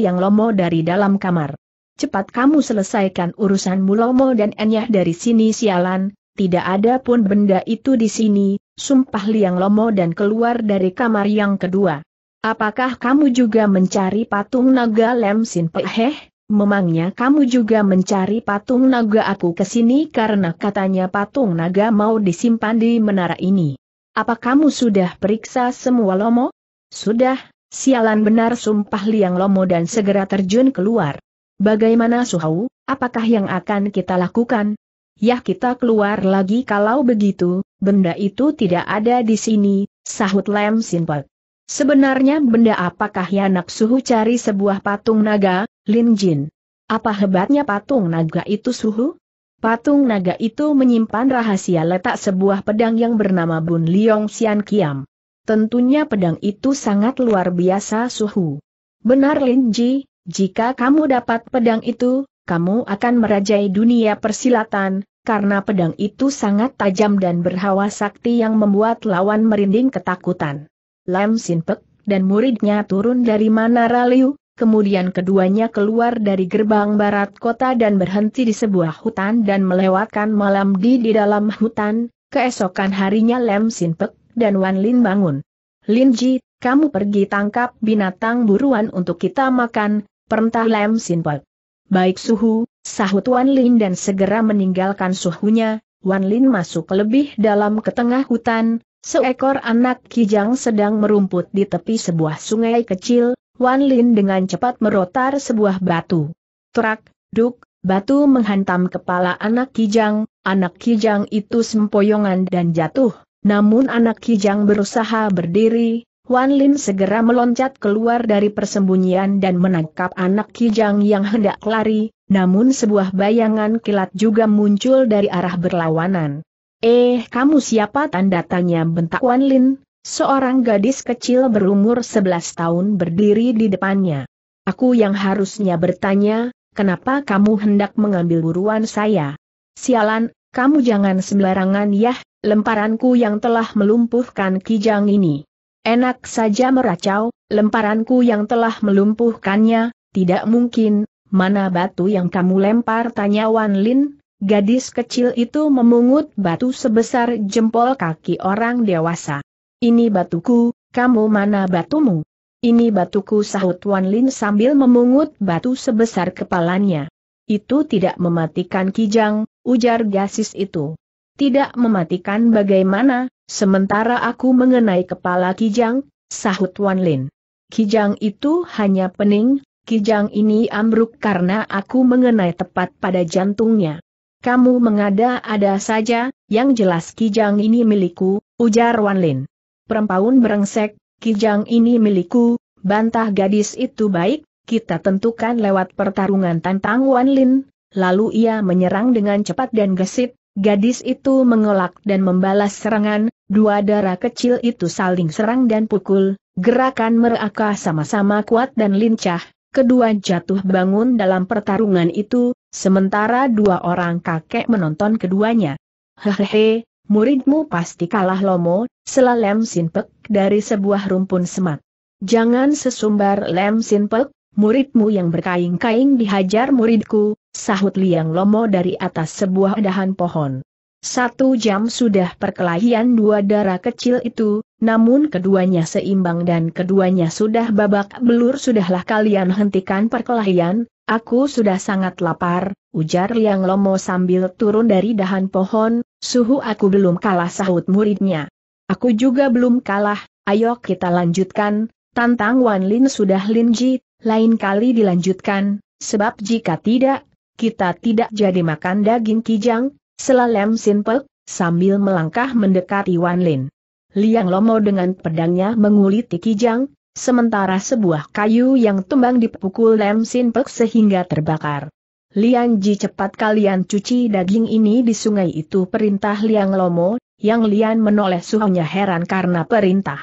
yang Lomo dari dalam kamar. Cepat kamu selesaikan urusanmu Lomo dan Enyah dari sini sialan, tidak ada pun benda itu di sini, sumpah Liang Lomo dan keluar dari kamar yang kedua. Apakah kamu juga mencari patung naga Lem Sin Heh? Memangnya kamu juga mencari patung naga aku ke sini karena katanya patung naga mau disimpan di menara ini. Apa kamu sudah periksa semua Lomo? Sudah, sialan benar sumpah Liang Lomo dan segera terjun keluar. Bagaimana Suhau, apakah yang akan kita lakukan? Ya kita keluar lagi kalau begitu, benda itu tidak ada di sini, sahut Lem Sinpek. Sebenarnya benda apakah ya suhu cari sebuah patung naga, Lin Jin? Apa hebatnya patung naga itu suhu? Patung naga itu menyimpan rahasia letak sebuah pedang yang bernama Bun Liong Sian Kiam. Tentunya pedang itu sangat luar biasa suhu. Benar Lin Ji, jika kamu dapat pedang itu, kamu akan merajai dunia persilatan, karena pedang itu sangat tajam dan berhawa sakti yang membuat lawan merinding ketakutan. Lam Sinpek dan muridnya turun dari Manara Liu, kemudian keduanya keluar dari gerbang barat kota dan berhenti di sebuah hutan dan melewatkan malam di di dalam hutan, keesokan harinya Lam Sinpek dan Wan Lin bangun. Lin Ji, kamu pergi tangkap binatang buruan untuk kita makan, perintah Lam Sinpek. Baik suhu, sahut Wan Lin dan segera meninggalkan suhunya, Wan Lin masuk lebih dalam ke tengah hutan, seekor anak kijang sedang merumput di tepi sebuah sungai kecil, Wan Lin dengan cepat merotar sebuah batu. Trak, duk, batu menghantam kepala anak kijang, anak kijang itu sempoyongan dan jatuh, namun anak kijang berusaha berdiri, Wan Lin segera meloncat keluar dari persembunyian dan menangkap anak kijang yang hendak lari, namun sebuah bayangan kilat juga muncul dari arah berlawanan. Eh, kamu siapa? tanda tanya bentak Wan Lin, seorang gadis kecil berumur 11 tahun berdiri di depannya. Aku yang harusnya bertanya, kenapa kamu hendak mengambil buruan saya? Sialan, kamu jangan sembarangan ya, lemparanku yang telah melumpuhkan kijang ini. Enak saja meracau, lemparanku yang telah melumpuhkannya, tidak mungkin, mana batu yang kamu lempar tanya Wan Lin, gadis kecil itu memungut batu sebesar jempol kaki orang dewasa. Ini batuku, kamu mana batumu? Ini batuku sahut Wan Lin sambil memungut batu sebesar kepalanya. Itu tidak mematikan kijang, ujar gasis itu. Tidak mematikan bagaimana, sementara aku mengenai kepala Kijang, sahut Wan Lin. Kijang itu hanya pening, Kijang ini ambruk karena aku mengenai tepat pada jantungnya. Kamu mengada-ada saja, yang jelas Kijang ini milikku, ujar Wan Lin. Perempuan berengsek, Kijang ini milikku, bantah gadis itu baik, kita tentukan lewat pertarungan tantang Wan Lin, lalu ia menyerang dengan cepat dan gesit, Gadis itu mengelak dan membalas serangan, dua darah kecil itu saling serang dan pukul, gerakan mereka sama-sama kuat dan lincah, kedua jatuh bangun dalam pertarungan itu, sementara dua orang kakek menonton keduanya. Hehehe, muridmu pasti kalah lomo, selalem sinpek dari sebuah rumpun semak. Jangan sesumbar lem sinpek, muridmu yang berkaing-kaing dihajar muridku, sahut Liang Lomo dari atas sebuah dahan pohon. Satu jam sudah perkelahian dua darah kecil itu, namun keduanya seimbang dan keduanya sudah babak belur sudahlah kalian hentikan perkelahian, aku sudah sangat lapar, ujar Liang Lomo sambil turun dari dahan pohon, suhu aku belum kalah sahut muridnya. Aku juga belum kalah, ayo kita lanjutkan, tantang Wan Lin sudah Linji, lain kali dilanjutkan, sebab jika tidak, kita tidak jadi makan daging kijang, selalem simple, sambil melangkah mendekati Wan Lin. Liang Lomo dengan pedangnya menguliti kijang, sementara sebuah kayu yang tumbang dipukul Lem Sinpek sehingga terbakar. Liang Ji cepat kalian cuci daging ini di sungai itu perintah Liang Lomo, yang Lian menoleh suhunya heran karena perintah.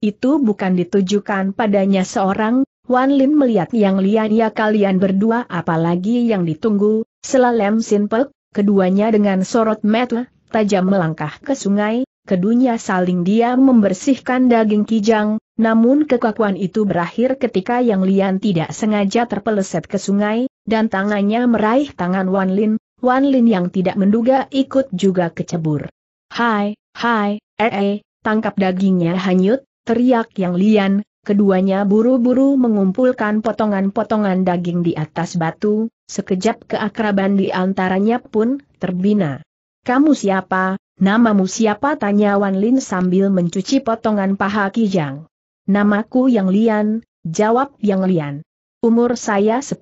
Itu bukan ditujukan padanya. Seorang, Wan Lin melihat yang lian ya kalian berdua apalagi yang ditunggu, selalem simple, keduanya dengan sorot mata, tajam melangkah ke sungai, keduanya saling diam membersihkan daging kijang, namun kekakuan itu berakhir ketika yang lian tidak sengaja terpeleset ke sungai, dan tangannya meraih tangan Wan Lin, Wan Lin yang tidak menduga ikut juga kecebur. Hai, hai, eh eh, tangkap dagingnya hanyut, teriak yang lian, keduanya buru-buru mengumpulkan potongan-potongan daging di atas batu, sekejap keakraban di antaranya pun terbina. Kamu siapa, namamu siapa tanya Wan Lin sambil mencuci potongan paha Kijang. Namaku Yang Lian, jawab Yang Lian. Umur saya 10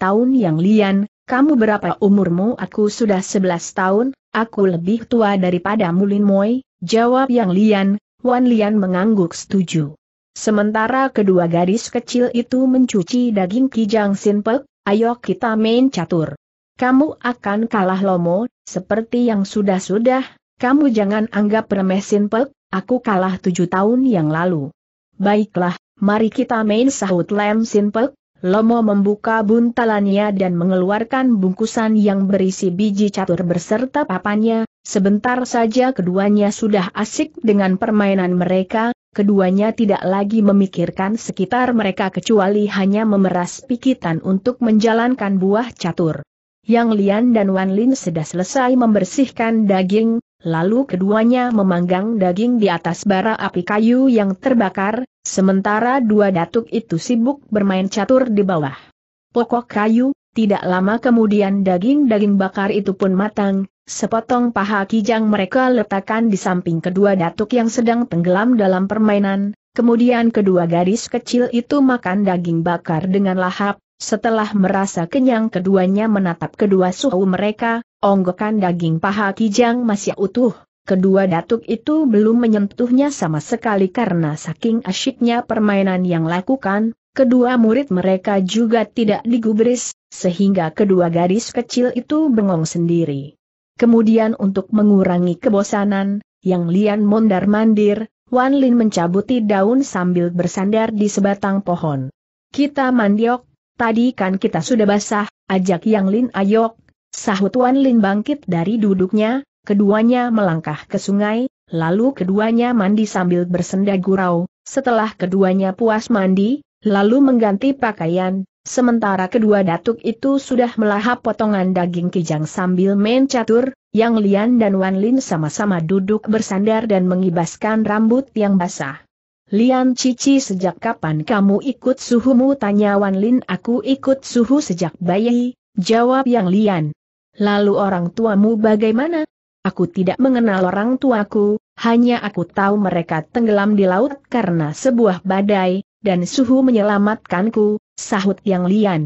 tahun Yang Lian, kamu berapa umurmu? Aku sudah 11 tahun, Aku lebih tua daripada Mulin Moi, jawab Yang Lian, Wan Lian mengangguk setuju. Sementara kedua gadis kecil itu mencuci daging kijang sinpek, ayo kita main catur. Kamu akan kalah lomo, seperti yang sudah-sudah, kamu jangan anggap remeh sinpek, aku kalah tujuh tahun yang lalu. Baiklah, mari kita main sahut Lem Sinpek, Lomo membuka buntalannya dan mengeluarkan bungkusan yang berisi biji catur beserta papannya, sebentar saja keduanya sudah asik dengan permainan mereka, keduanya tidak lagi memikirkan sekitar mereka kecuali hanya memeras pikitan untuk menjalankan buah catur. Yang Lian dan Wan Lin sudah selesai membersihkan daging, lalu keduanya memanggang daging di atas bara api kayu yang terbakar, sementara dua datuk itu sibuk bermain catur di bawah. Pokok kayu, tidak lama kemudian daging-daging bakar itu pun matang, sepotong paha kijang mereka letakkan di samping kedua datuk yang sedang tenggelam dalam permainan, kemudian kedua gadis kecil itu makan daging bakar dengan lahap, setelah merasa kenyang keduanya menatap kedua suhu mereka, onggokan daging paha kijang masih utuh. Kedua datuk itu belum menyentuhnya sama sekali karena saking asyiknya permainan yang lakukan, kedua murid mereka juga tidak digubris, sehingga kedua gadis kecil itu bengong sendiri. Kemudian untuk mengurangi kebosanan, yang Lian mondar-mandir, Wan Lin mencabuti daun sambil bersandar di sebatang pohon. Kita mandiok, Tadi kan kita sudah basah, ajak Yang Lin ayok. Sahut Wan Lin bangkit dari duduknya, keduanya melangkah ke sungai, lalu keduanya mandi sambil bersenda gurau. Setelah keduanya puas mandi, lalu mengganti pakaian, sementara kedua datuk itu sudah melahap potongan daging kijang sambil main catur, Yang Lian dan Wan Lin sama-sama duduk bersandar dan mengibaskan rambut yang basah. Lian Cici sejak kapan kamu ikut suhumu tanya Wan Lin aku ikut suhu sejak bayi, jawab Yang Lian. Lalu orang tuamu bagaimana? Aku tidak mengenal orang tuaku, hanya aku tahu mereka tenggelam di laut karena sebuah badai, dan suhu menyelamatkanku, sahut Yang Lian.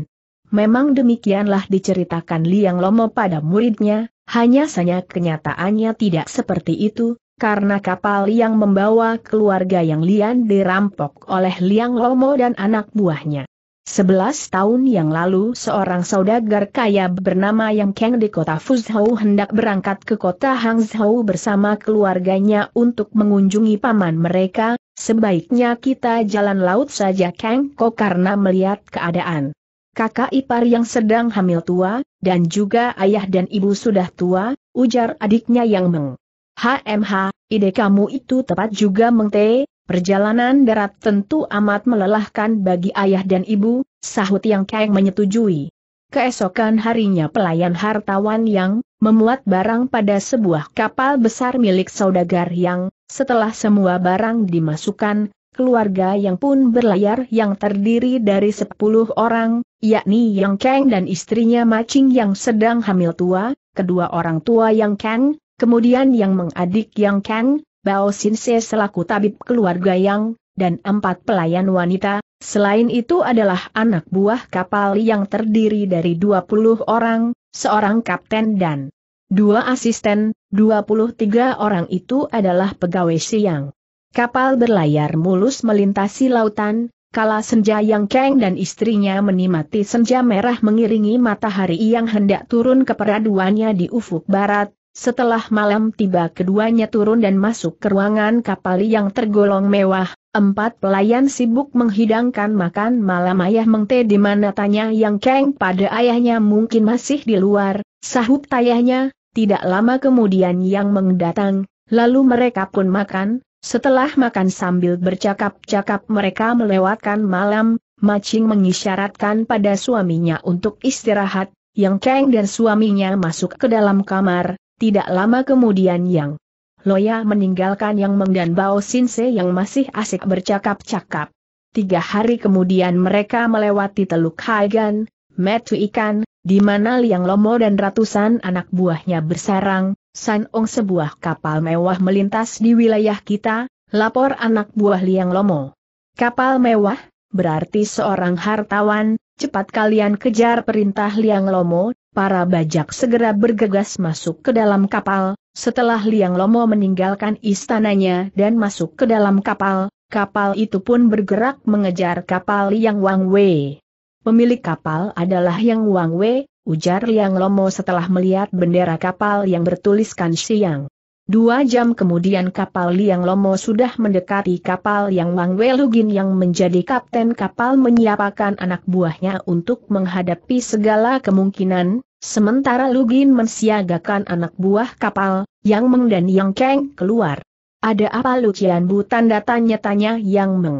Memang demikianlah diceritakan Liang Lomo pada muridnya, hanya saja kenyataannya tidak seperti itu, karena kapal yang membawa keluarga yang Lian dirampok oleh Liang Lomo dan anak buahnya. Sebelas tahun yang lalu seorang saudagar kaya bernama Yang Kang di kota Fuzhou hendak berangkat ke kota Hangzhou bersama keluarganya untuk mengunjungi paman mereka, sebaiknya kita jalan laut saja Kang Ko karena melihat keadaan. Kakak ipar yang sedang hamil tua, dan juga ayah dan ibu sudah tua, ujar adiknya Yang Meng. HMH, ide kamu itu tepat juga Mengte, perjalanan darat tentu amat melelahkan bagi ayah dan ibu, sahut yang Kang menyetujui. Keesokan harinya pelayan hartawan yang memuat barang pada sebuah kapal besar milik saudagar yang, setelah semua barang dimasukkan, keluarga yang pun berlayar yang terdiri dari sepuluh orang, yakni Yang Kang dan istrinya Macing yang sedang hamil tua, kedua orang tua Yang Kang, kemudian yang mengadik Yang Kang, Bao Sin Se selaku tabib keluarga Yang, dan empat pelayan wanita, selain itu adalah anak buah kapal yang terdiri dari 20 orang, seorang kapten dan dua asisten, 23 orang itu adalah pegawai siang. Kapal berlayar mulus melintasi lautan, kala senja Yang Kang dan istrinya menikmati senja merah mengiringi matahari yang hendak turun ke peraduannya di ufuk barat, setelah malam tiba keduanya turun dan masuk ke ruangan kapal yang tergolong mewah, empat pelayan sibuk menghidangkan makan malam. Ayah mengte di mana? Tanya yang keng pada ayahnya. Mungkin masih di luar, sahut ayahnya, tidak lama kemudian yang mendatang, lalu mereka pun makan, setelah makan sambil bercakap-cakap mereka melewatkan malam, Macing mengisyaratkan pada suaminya untuk istirahat, yang Kang dan suaminya masuk ke dalam kamar, tidak lama kemudian Yang Loya meninggalkan Yang Meng dan Bao Sinse yang masih asik bercakap-cakap. Tiga hari kemudian mereka melewati Teluk Haigan, Metu Ikan, di mana Liang Lomo dan ratusan anak buahnya bersarang, San Ong sebuah kapal mewah melintas di wilayah kita, lapor anak buah Liang Lomo. Kapal mewah, berarti seorang hartawan, cepat kalian kejar perintah Liang Lomo, para bajak segera bergegas masuk ke dalam kapal, setelah Liang Lomo meninggalkan istananya dan masuk ke dalam kapal, kapal itu pun bergerak mengejar kapal Liang Wang Wei. Pemilik kapal adalah Yang Wang Wei, ujar Liang Lomo setelah melihat bendera kapal yang bertuliskan Siang. Dua jam kemudian kapal Liang Lomo sudah mendekati kapal yang Wang Wei Lugin yang menjadi kapten kapal menyiapkan anak buahnya untuk menghadapi segala kemungkinan, Sementara Lugin mensiagakan anak buah kapal, Yang Meng dan Yang Keng keluar. Ada apa Lucian Bu tanda tanya-tanya Yang Meng.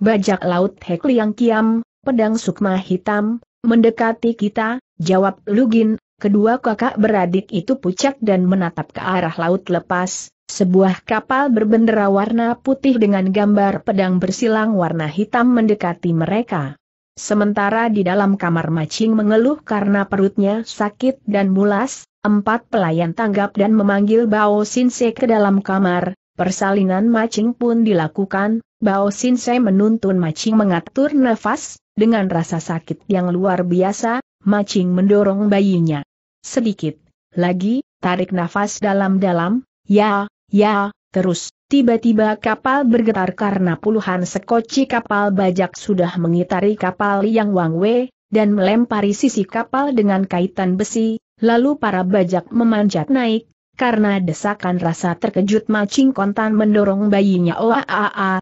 Bajak laut Hek Liang Kiam, pedang sukma hitam, mendekati kita, jawab Lugin, kedua kakak beradik itu pucat dan menatap ke arah laut lepas, sebuah kapal berbendera warna putih dengan gambar pedang bersilang warna hitam mendekati mereka. Sementara di dalam kamar macing mengeluh karena perutnya sakit dan mulas, empat pelayan tanggap dan memanggil Bao Sinse ke dalam kamar, persalinan macing pun dilakukan, Bao Sinse menuntun macing mengatur nafas, dengan rasa sakit yang luar biasa, macing mendorong bayinya. Sedikit lagi, tarik nafas dalam-dalam, ya, ya, terus, Tiba-tiba kapal bergetar karena puluhan sekoci kapal bajak sudah mengitari kapal yang Wang Wei, dan melempari sisi kapal dengan kaitan besi, lalu para bajak memanjat naik, karena desakan rasa terkejut macing kontan mendorong bayinya. Oa a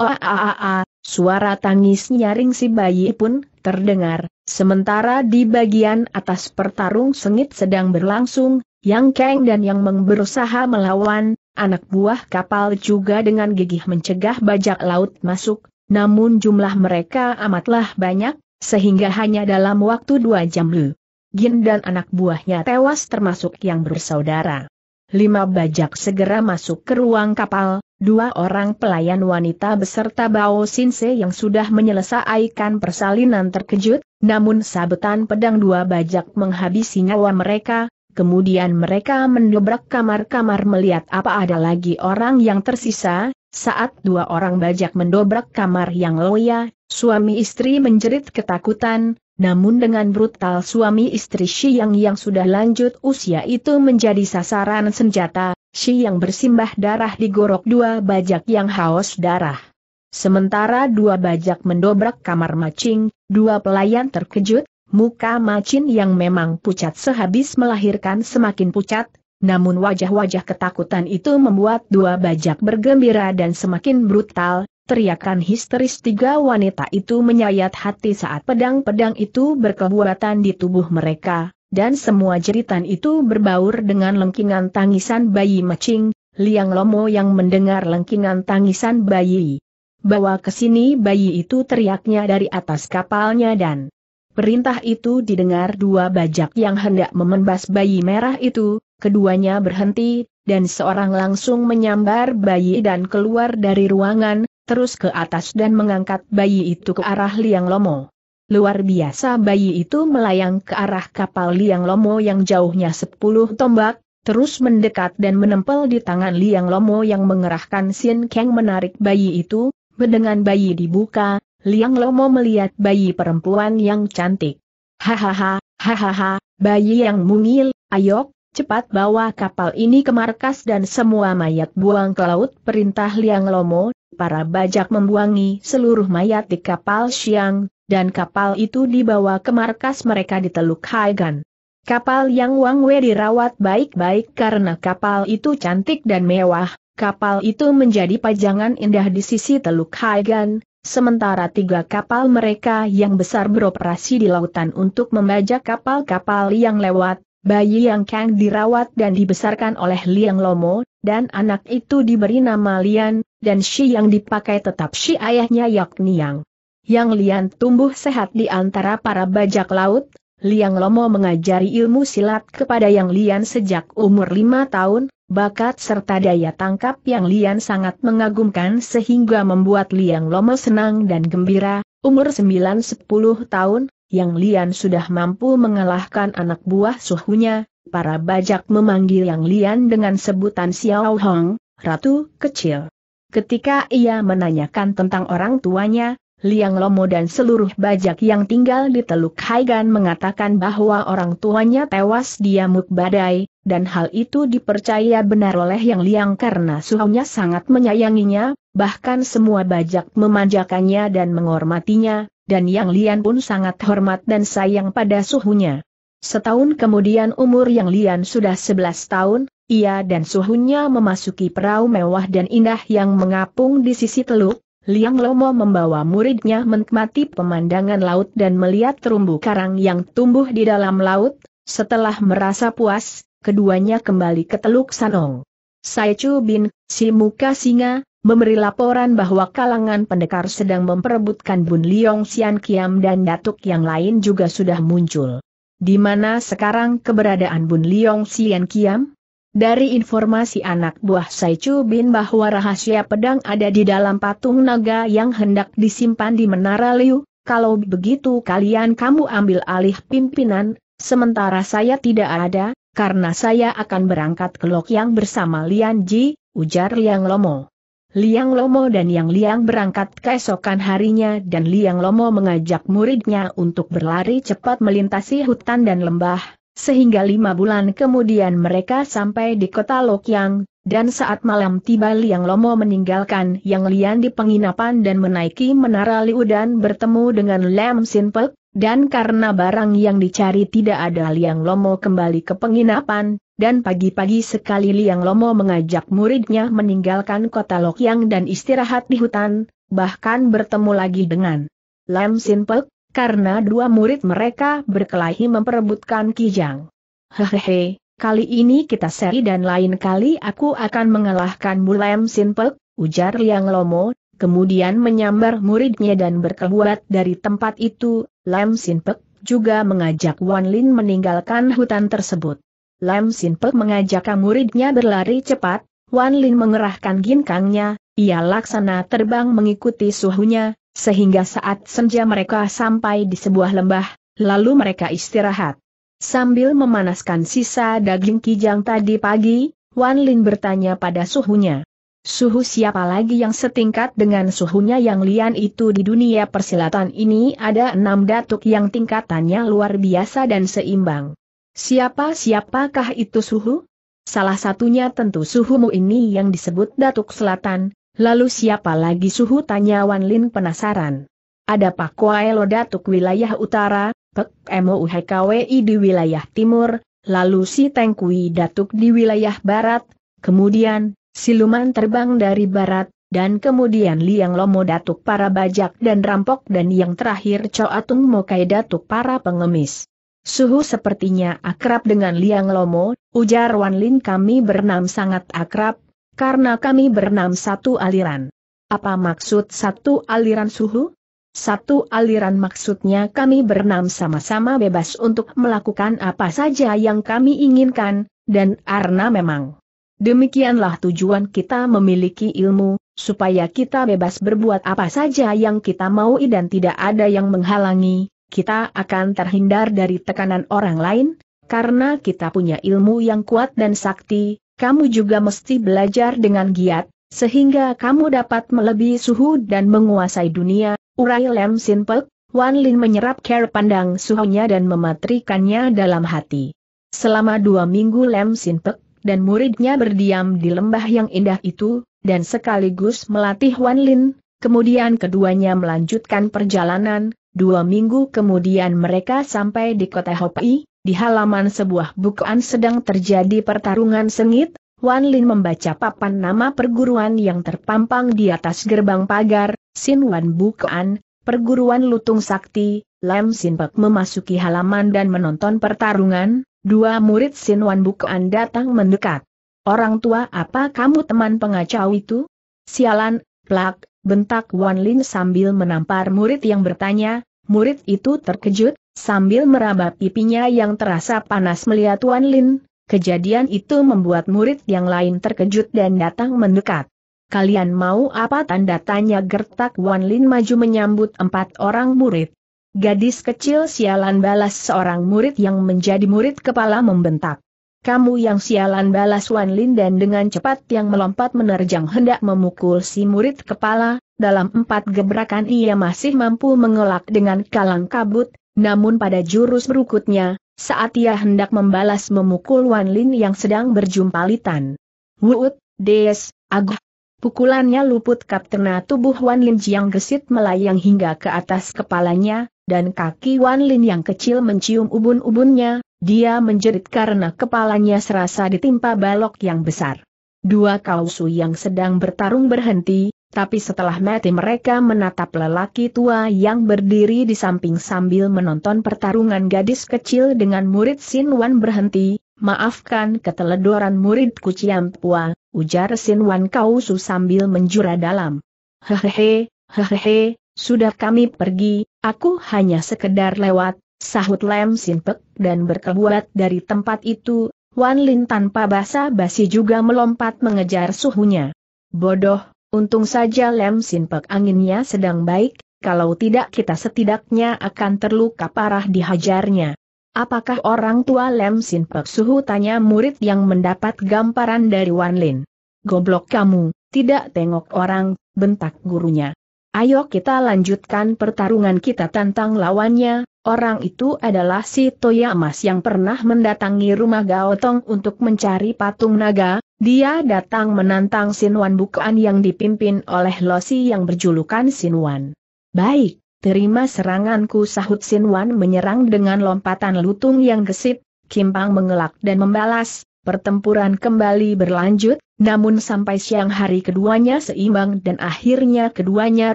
a suara tangis nyaring si bayi pun terdengar, sementara di bagian atas pertarung sengit sedang berlangsung, Yang Kang dan Yang Meng berusaha melawan, anak buah kapal juga dengan gigih mencegah bajak laut masuk, namun jumlah mereka amatlah banyak, sehingga hanya dalam waktu dua jam Lu. Gin dan anak buahnya tewas termasuk yang bersaudara. Lima bajak segera masuk ke ruang kapal, dua orang pelayan wanita beserta Bao Sinse yang sudah menyelesaikan persalinan terkejut, namun sabetan pedang dua bajak menghabisi nyawa mereka, Kemudian mereka mendobrak kamar-kamar melihat apa ada lagi orang yang tersisa, saat dua orang bajak mendobrak kamar yang loya, suami istri menjerit ketakutan, namun dengan brutal suami istri Shi yang yang sudah lanjut usia itu menjadi sasaran senjata, Shi yang bersimbah darah digorok dua bajak yang haus darah. Sementara dua bajak mendobrak kamar macing, dua pelayan terkejut, Muka Macin yang memang pucat sehabis melahirkan semakin pucat, namun wajah-wajah ketakutan itu membuat dua bajak bergembira dan semakin brutal, teriakan histeris tiga wanita itu menyayat hati saat pedang-pedang itu berkebuatan di tubuh mereka, dan semua jeritan itu berbaur dengan lengkingan tangisan bayi macing, Liang Lomo yang mendengar lengkingan tangisan bayi. Bawa ke sini bayi itu teriaknya dari atas kapalnya dan Perintah itu didengar dua bajak yang hendak memembas bayi merah itu, keduanya berhenti, dan seorang langsung menyambar bayi dan keluar dari ruangan, terus ke atas dan mengangkat bayi itu ke arah Liang Lomo. Luar biasa bayi itu melayang ke arah kapal Liang Lomo yang jauhnya sepuluh tombak, terus mendekat dan menempel di tangan Liang Lomo yang mengerahkan Sin Kang menarik bayi itu, bedengan bayi dibuka, Liang Lomo melihat bayi perempuan yang cantik. Hahaha, hahaha, bayi yang mungil, ayo, cepat bawa kapal ini ke markas dan semua mayat buang ke laut perintah Liang Lomo, para bajak membuangi seluruh mayat di kapal siang, dan kapal itu dibawa ke markas mereka di Teluk Haigan. Kapal yang Wang Wei dirawat baik-baik karena kapal itu cantik dan mewah, kapal itu menjadi pajangan indah di sisi Teluk Haigan, sementara tiga kapal mereka yang besar beroperasi di lautan untuk membajak kapal-kapal yang lewat, bayi yang Kang dirawat dan dibesarkan oleh Liang Lomo, dan anak itu diberi nama Lian, dan Shi yang dipakai tetap Shi ayahnya yakni Yang. Yang Lian tumbuh sehat di antara para bajak laut, Liang Lomo mengajari ilmu silat kepada Yang Lian sejak umur lima tahun, bakat serta daya tangkap yang Lian sangat mengagumkan sehingga membuat Liang Lomo senang dan gembira, umur 9-10 tahun, yang Lian sudah mampu mengalahkan anak buah suhunya, para bajak memanggil Yang Lian dengan sebutan Xiao Hong, Ratu Kecil. Ketika ia menanyakan tentang orang tuanya, Liang Lomo dan seluruh bajak yang tinggal di Teluk Haigan mengatakan bahwa orang tuanya tewas di Amuk Badai, dan hal itu dipercaya benar oleh Yang Liang karena suhunya sangat menyayanginya, bahkan semua bajak memanjakannya dan menghormatinya, dan Yang Lian pun sangat hormat dan sayang pada suhunya. Setahun kemudian umur Yang Lian sudah 11 tahun, ia dan suhunya memasuki perahu mewah dan indah yang mengapung di sisi teluk, Liang Lomo membawa muridnya menikmati pemandangan laut dan melihat terumbu karang yang tumbuh di dalam laut, setelah merasa puas, keduanya kembali ke Teluk Sanong. Sai Chu Bin, si muka singa, memberi laporan bahwa kalangan pendekar sedang memperebutkan Bun Liong Sian Kiam dan datuk yang lain juga sudah muncul. Di mana sekarang keberadaan Bun Liong Sian Kiam? Dari informasi anak buah Sai Chu Bin bahwa rahasia pedang ada di dalam patung naga yang hendak disimpan di Menara Liu, kalau begitu kalian kamu ambil alih pimpinan, sementara saya tidak ada, karena saya akan berangkat ke Lokyang bersama Lian Ji, ujar Liang Lomo. Liang Lomo dan Yang Liang berangkat keesokan harinya dan Liang Lomo mengajak muridnya untuk berlari cepat melintasi hutan dan lembah, sehingga lima bulan kemudian mereka sampai di kota Lokyang, dan saat malam tiba Liang Lomo meninggalkan Yang Lian di penginapan dan menaiki Menara Liu dan bertemu dengan Lam Sin Pek, dan karena barang yang dicari tidak ada Liang Lomo kembali ke penginapan, dan pagi-pagi sekali Liang Lomo mengajak muridnya meninggalkan kota Lokyang dan istirahat di hutan, bahkan bertemu lagi dengan Lam Sin Pek, karena dua murid mereka berkelahi memperebutkan Kijang. Hehehe, kali ini kita seri dan lain kali aku akan mengalahkan Mulem Sinpek, ujar Liang Lomo, kemudian menyambar muridnya dan berkeluar dari tempat itu, Lam Sinpek juga mengajak Wan Lin meninggalkan hutan tersebut. Lam Sinpek mengajak muridnya berlari cepat, Wan Lin mengerahkan ginkangnya, ia laksana terbang mengikuti suhunya, sehingga saat senja mereka sampai di sebuah lembah, lalu mereka istirahat. Sambil memanaskan sisa daging kijang tadi pagi, Wan Lin bertanya pada suhunya. Suhu siapa lagi yang setingkat dengan suhunya yang lian itu di dunia persilatan ini ada enam datuk yang tingkatannya luar biasa dan seimbang. Siapa-siapakah itu suhu? Salah satunya tentu suhumu ini yang disebut Datuk Selatan, Lalu siapa lagi suhu tanya Wan Lin penasaran. Ada Pak Kuai Datuk wilayah utara, Pek Emo UHKWI di wilayah timur, lalu si Tengkui Datuk di wilayah barat, kemudian, siluman terbang dari barat, dan kemudian Liang Lomo Datuk para bajak dan rampok dan yang terakhir Coatung Mokai Datuk para pengemis. Suhu sepertinya akrab dengan Liang Lomo, ujar Wan Lin kami bernam sangat akrab, karena kami bernam satu aliran. Apa maksud satu aliran suhu? Satu aliran maksudnya kami bernam sama-sama bebas untuk melakukan apa saja yang kami inginkan, dan karena memang. Demikianlah tujuan kita memiliki ilmu, supaya kita bebas berbuat apa saja yang kita mau dan tidak ada yang menghalangi, kita akan terhindar dari tekanan orang lain, karena kita punya ilmu yang kuat dan sakti, kamu juga mesti belajar dengan giat, sehingga kamu dapat melebihi suhu dan menguasai dunia, urai Lem Sinpek, Wan Lin menyerap care pandang suhunya dan mematrikannya dalam hati. Selama dua minggu Lem Sinpek dan muridnya berdiam di lembah yang indah itu, dan sekaligus melatih Wan Lin, kemudian keduanya melanjutkan perjalanan, dua minggu kemudian mereka sampai di kota Hopi, di halaman sebuah bukuan sedang terjadi pertarungan sengit, Wan Lin membaca papan nama perguruan yang terpampang di atas gerbang pagar, Sin Wan Bukuan, perguruan Lutung Sakti, Lam Sin Pek memasuki halaman dan menonton pertarungan, dua murid Sin Wan Bukuan datang mendekat. Orang tua apa kamu teman pengacau itu? Sialan, plak, bentak Wan Lin sambil menampar murid yang bertanya, murid itu terkejut, Sambil meraba pipinya yang terasa panas melihat Wan Lin, Kejadian itu membuat murid yang lain terkejut dan datang mendekat. Kalian mau apa tanda tanya gertak Wan Lin maju menyambut empat orang murid. Gadis kecil sialan balas seorang murid yang menjadi murid kepala membentak. Kamu yang sialan balas Wan Lin dan dengan cepat yang melompat menerjang hendak memukul si murid kepala, dalam empat gebrakan ia masih mampu mengelak dengan kalang kabut, namun pada jurus berikutnya, saat ia hendak membalas memukul Wan Lin yang sedang berjumpalitan. Wuut, Des, Aguh. Pukulannya luput kaptena tubuh Wan Lin yang gesit melayang hingga ke atas kepalanya, dan kaki Wan Lin yang kecil mencium ubun-ubunnya, dia menjerit karena kepalanya serasa ditimpa balok yang besar. Dua kausu yang sedang bertarung berhenti, tapi setelah mati mereka menatap lelaki tua yang berdiri di samping sambil menonton pertarungan gadis kecil dengan murid Sinwan berhenti, maafkan keteledoran muridku Ciampua, ujar Sinwan Kausu sambil menjura dalam. Hehehe, hehehe, sudah kami pergi, aku hanya sekedar lewat, sahut Lem Sinpek dan berkebuat dari tempat itu, Wan Lin tanpa basa-basi juga melompat mengejar suhunya. Bodoh, Untung saja Lem Sinpek anginnya sedang baik, kalau tidak kita setidaknya akan terluka parah dihajarnya. Apakah orang tua Lem Sinpek suhu tanya murid yang mendapat gambaran dari Wan Lin. Goblok kamu, tidak tengok orang, bentak gurunya. Ayo kita lanjutkan pertarungan kita tantang lawannya, orang itu adalah si Toya Mas yang pernah mendatangi rumah Gaotong untuk mencari patung naga, dia datang menantang Sinwan bukaan yang dipimpin oleh Losi yang berjulukan Sinwan. Baik, terima seranganku sahut Sinwan menyerang dengan lompatan lutung yang gesit, Kimpang mengelak dan membalas, pertempuran kembali berlanjut, namun sampai siang hari keduanya seimbang dan akhirnya keduanya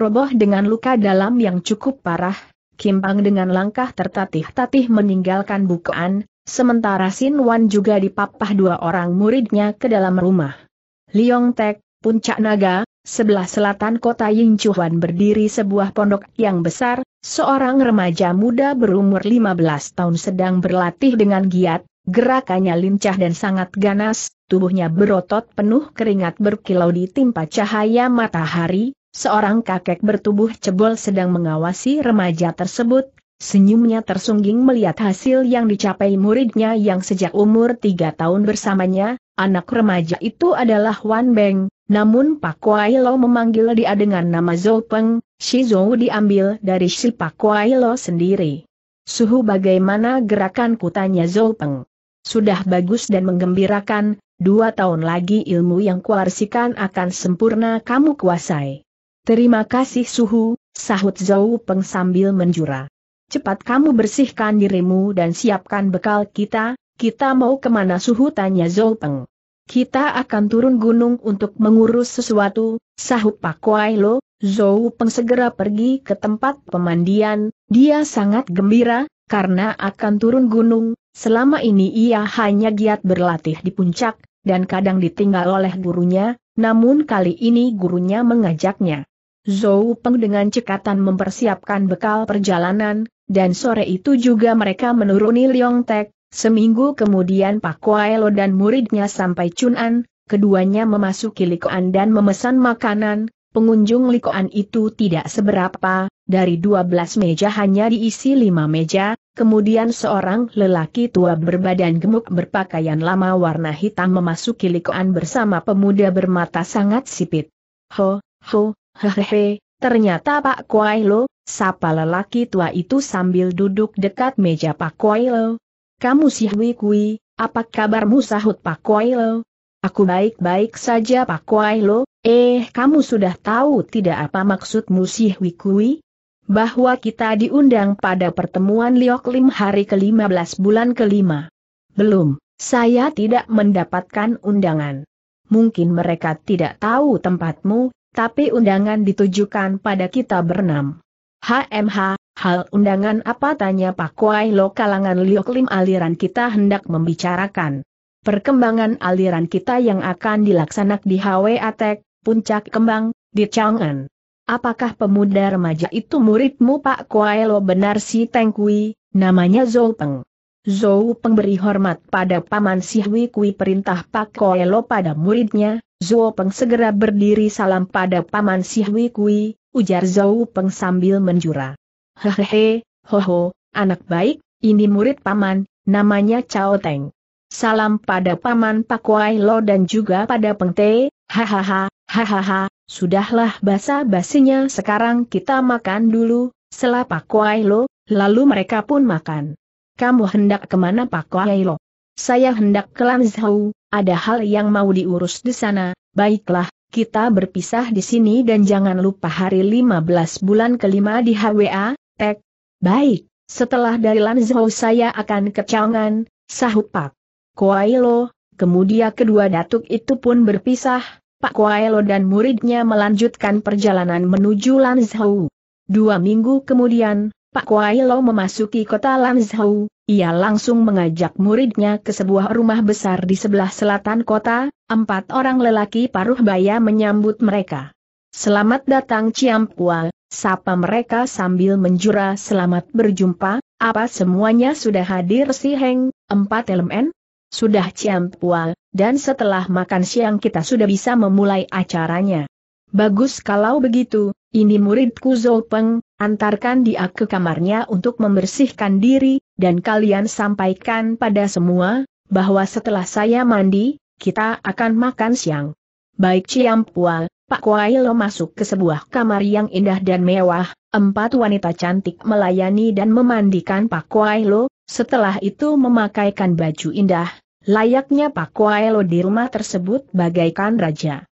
roboh dengan luka dalam yang cukup parah. Kimpang dengan langkah tertatih-tatih meninggalkan bukaan, Sementara Sin Wan juga dipapah dua orang muridnya ke dalam rumah. Liong Tek, Puncak Naga, sebelah selatan kota Yingchuan berdiri sebuah pondok yang besar, seorang remaja muda berumur 15 tahun sedang berlatih dengan giat, gerakannya lincah dan sangat ganas, tubuhnya berotot penuh keringat berkilau ditimpa cahaya matahari, seorang kakek bertubuh cebol sedang mengawasi remaja tersebut, Senyumnya tersungging melihat hasil yang dicapai muridnya yang sejak umur tiga tahun bersamanya, anak remaja itu adalah Wan Beng, namun Pak Kuai Lo memanggil dia dengan nama Zhou Peng, Shi Zhou diambil dari si Pak Kuai Lo sendiri. Suhu bagaimana gerakan kutanya Zhou Peng? Sudah bagus dan menggembirakan, dua tahun lagi ilmu yang kuarsikan akan sempurna kamu kuasai. Terima kasih suhu, sahut Zhou Peng sambil menjura. Cepat kamu bersihkan dirimu dan siapkan bekal kita, kita mau ke mana suhu tanya Zhou Peng. Kita akan turun gunung untuk mengurus sesuatu, sahut Pak Kuai Lo, Zhou Peng segera pergi ke tempat pemandian, dia sangat gembira, karena akan turun gunung, selama ini ia hanya giat berlatih di puncak, dan kadang ditinggal oleh gurunya, namun kali ini gurunya mengajaknya. Zhou Peng dengan cekatan mempersiapkan bekal perjalanan, dan sore itu juga mereka menuruni Liong Tek, seminggu kemudian Pak Kuaelo dan muridnya sampai Chunan, keduanya memasuki Likoan dan memesan makanan, pengunjung Likoan itu tidak seberapa, dari 12 meja hanya diisi 5 meja, kemudian seorang lelaki tua berbadan gemuk berpakaian lama warna hitam memasuki Likoan bersama pemuda bermata sangat sipit. Ho, ho, hehehe, ternyata Pak Kuaelo, Sapa lelaki tua itu sambil duduk dekat meja Pak Koilo. Kamu si Hui Kui, apa kabarmu sahut Pak Koilo? Aku baik-baik saja Pak Koilo, eh kamu sudah tahu tidak apa maksudmu si Hui Kui? Bahwa kita diundang pada pertemuan Liok Lim hari ke-15 bulan ke-5. Belum, saya tidak mendapatkan undangan. Mungkin mereka tidak tahu tempatmu, tapi undangan ditujukan pada kita bernam. HMH, hal undangan apa tanya Pak Kuai Lo kalangan Liok Lim aliran kita hendak membicarakan. Perkembangan aliran kita yang akan dilaksanakan di Hwe Atek, Puncak Kembang, di Chang'an. Apakah pemuda remaja itu muridmu Pak Kuai Lo benar si Tengkui, namanya Zhou Peng? Zhou Peng beri hormat pada Paman Sihwi Kui perintah Pak Koelo pada muridnya, Zhou Peng segera berdiri salam pada Paman Sihwi Kui, ujar Zhou Peng sambil menjura. Hehehe, hoho, anak baik, ini murid Paman, namanya Chao Teng. Salam pada Paman Pak Koelo dan juga pada Peng Te, hahaha, hahaha, sudahlah basa-basinya sekarang kita makan dulu, selapa Koelo, lalu mereka pun makan. Kamu hendak ke mana Pak Koelo? Saya hendak ke Lanzhou, ada hal yang mau diurus di sana, baiklah, kita berpisah di sini dan jangan lupa hari 15 bulan kelima di HWA, tek. Baik, setelah dari Lanzhou saya akan ke Changan, sahut Pak. Koelo, kemudian kedua datuk itu pun berpisah, Pak Koelo dan muridnya melanjutkan perjalanan menuju Lanzhou. Dua minggu kemudian, Pak Koelo memasuki kota Lanzhou, ia langsung mengajak muridnya ke sebuah rumah besar di sebelah selatan kota, empat orang lelaki paruh baya menyambut mereka. Selamat datang Ciampua, sapa mereka sambil menjura selamat berjumpa, apa semuanya sudah hadir si Heng, empat elemen? Sudah Ciampua, dan setelah makan siang kita sudah bisa memulai acaranya. Bagus kalau begitu, ini muridku Zopeng, antarkan dia ke kamarnya untuk membersihkan diri, dan kalian sampaikan pada semua, bahwa setelah saya mandi, kita akan makan siang. Baik Ciampua, Pak Kuailo masuk ke sebuah kamar yang indah dan mewah, empat wanita cantik melayani dan memandikan Pak Kuailo, setelah itu memakaikan baju indah, layaknya Pak Kuailo di rumah tersebut bagaikan raja.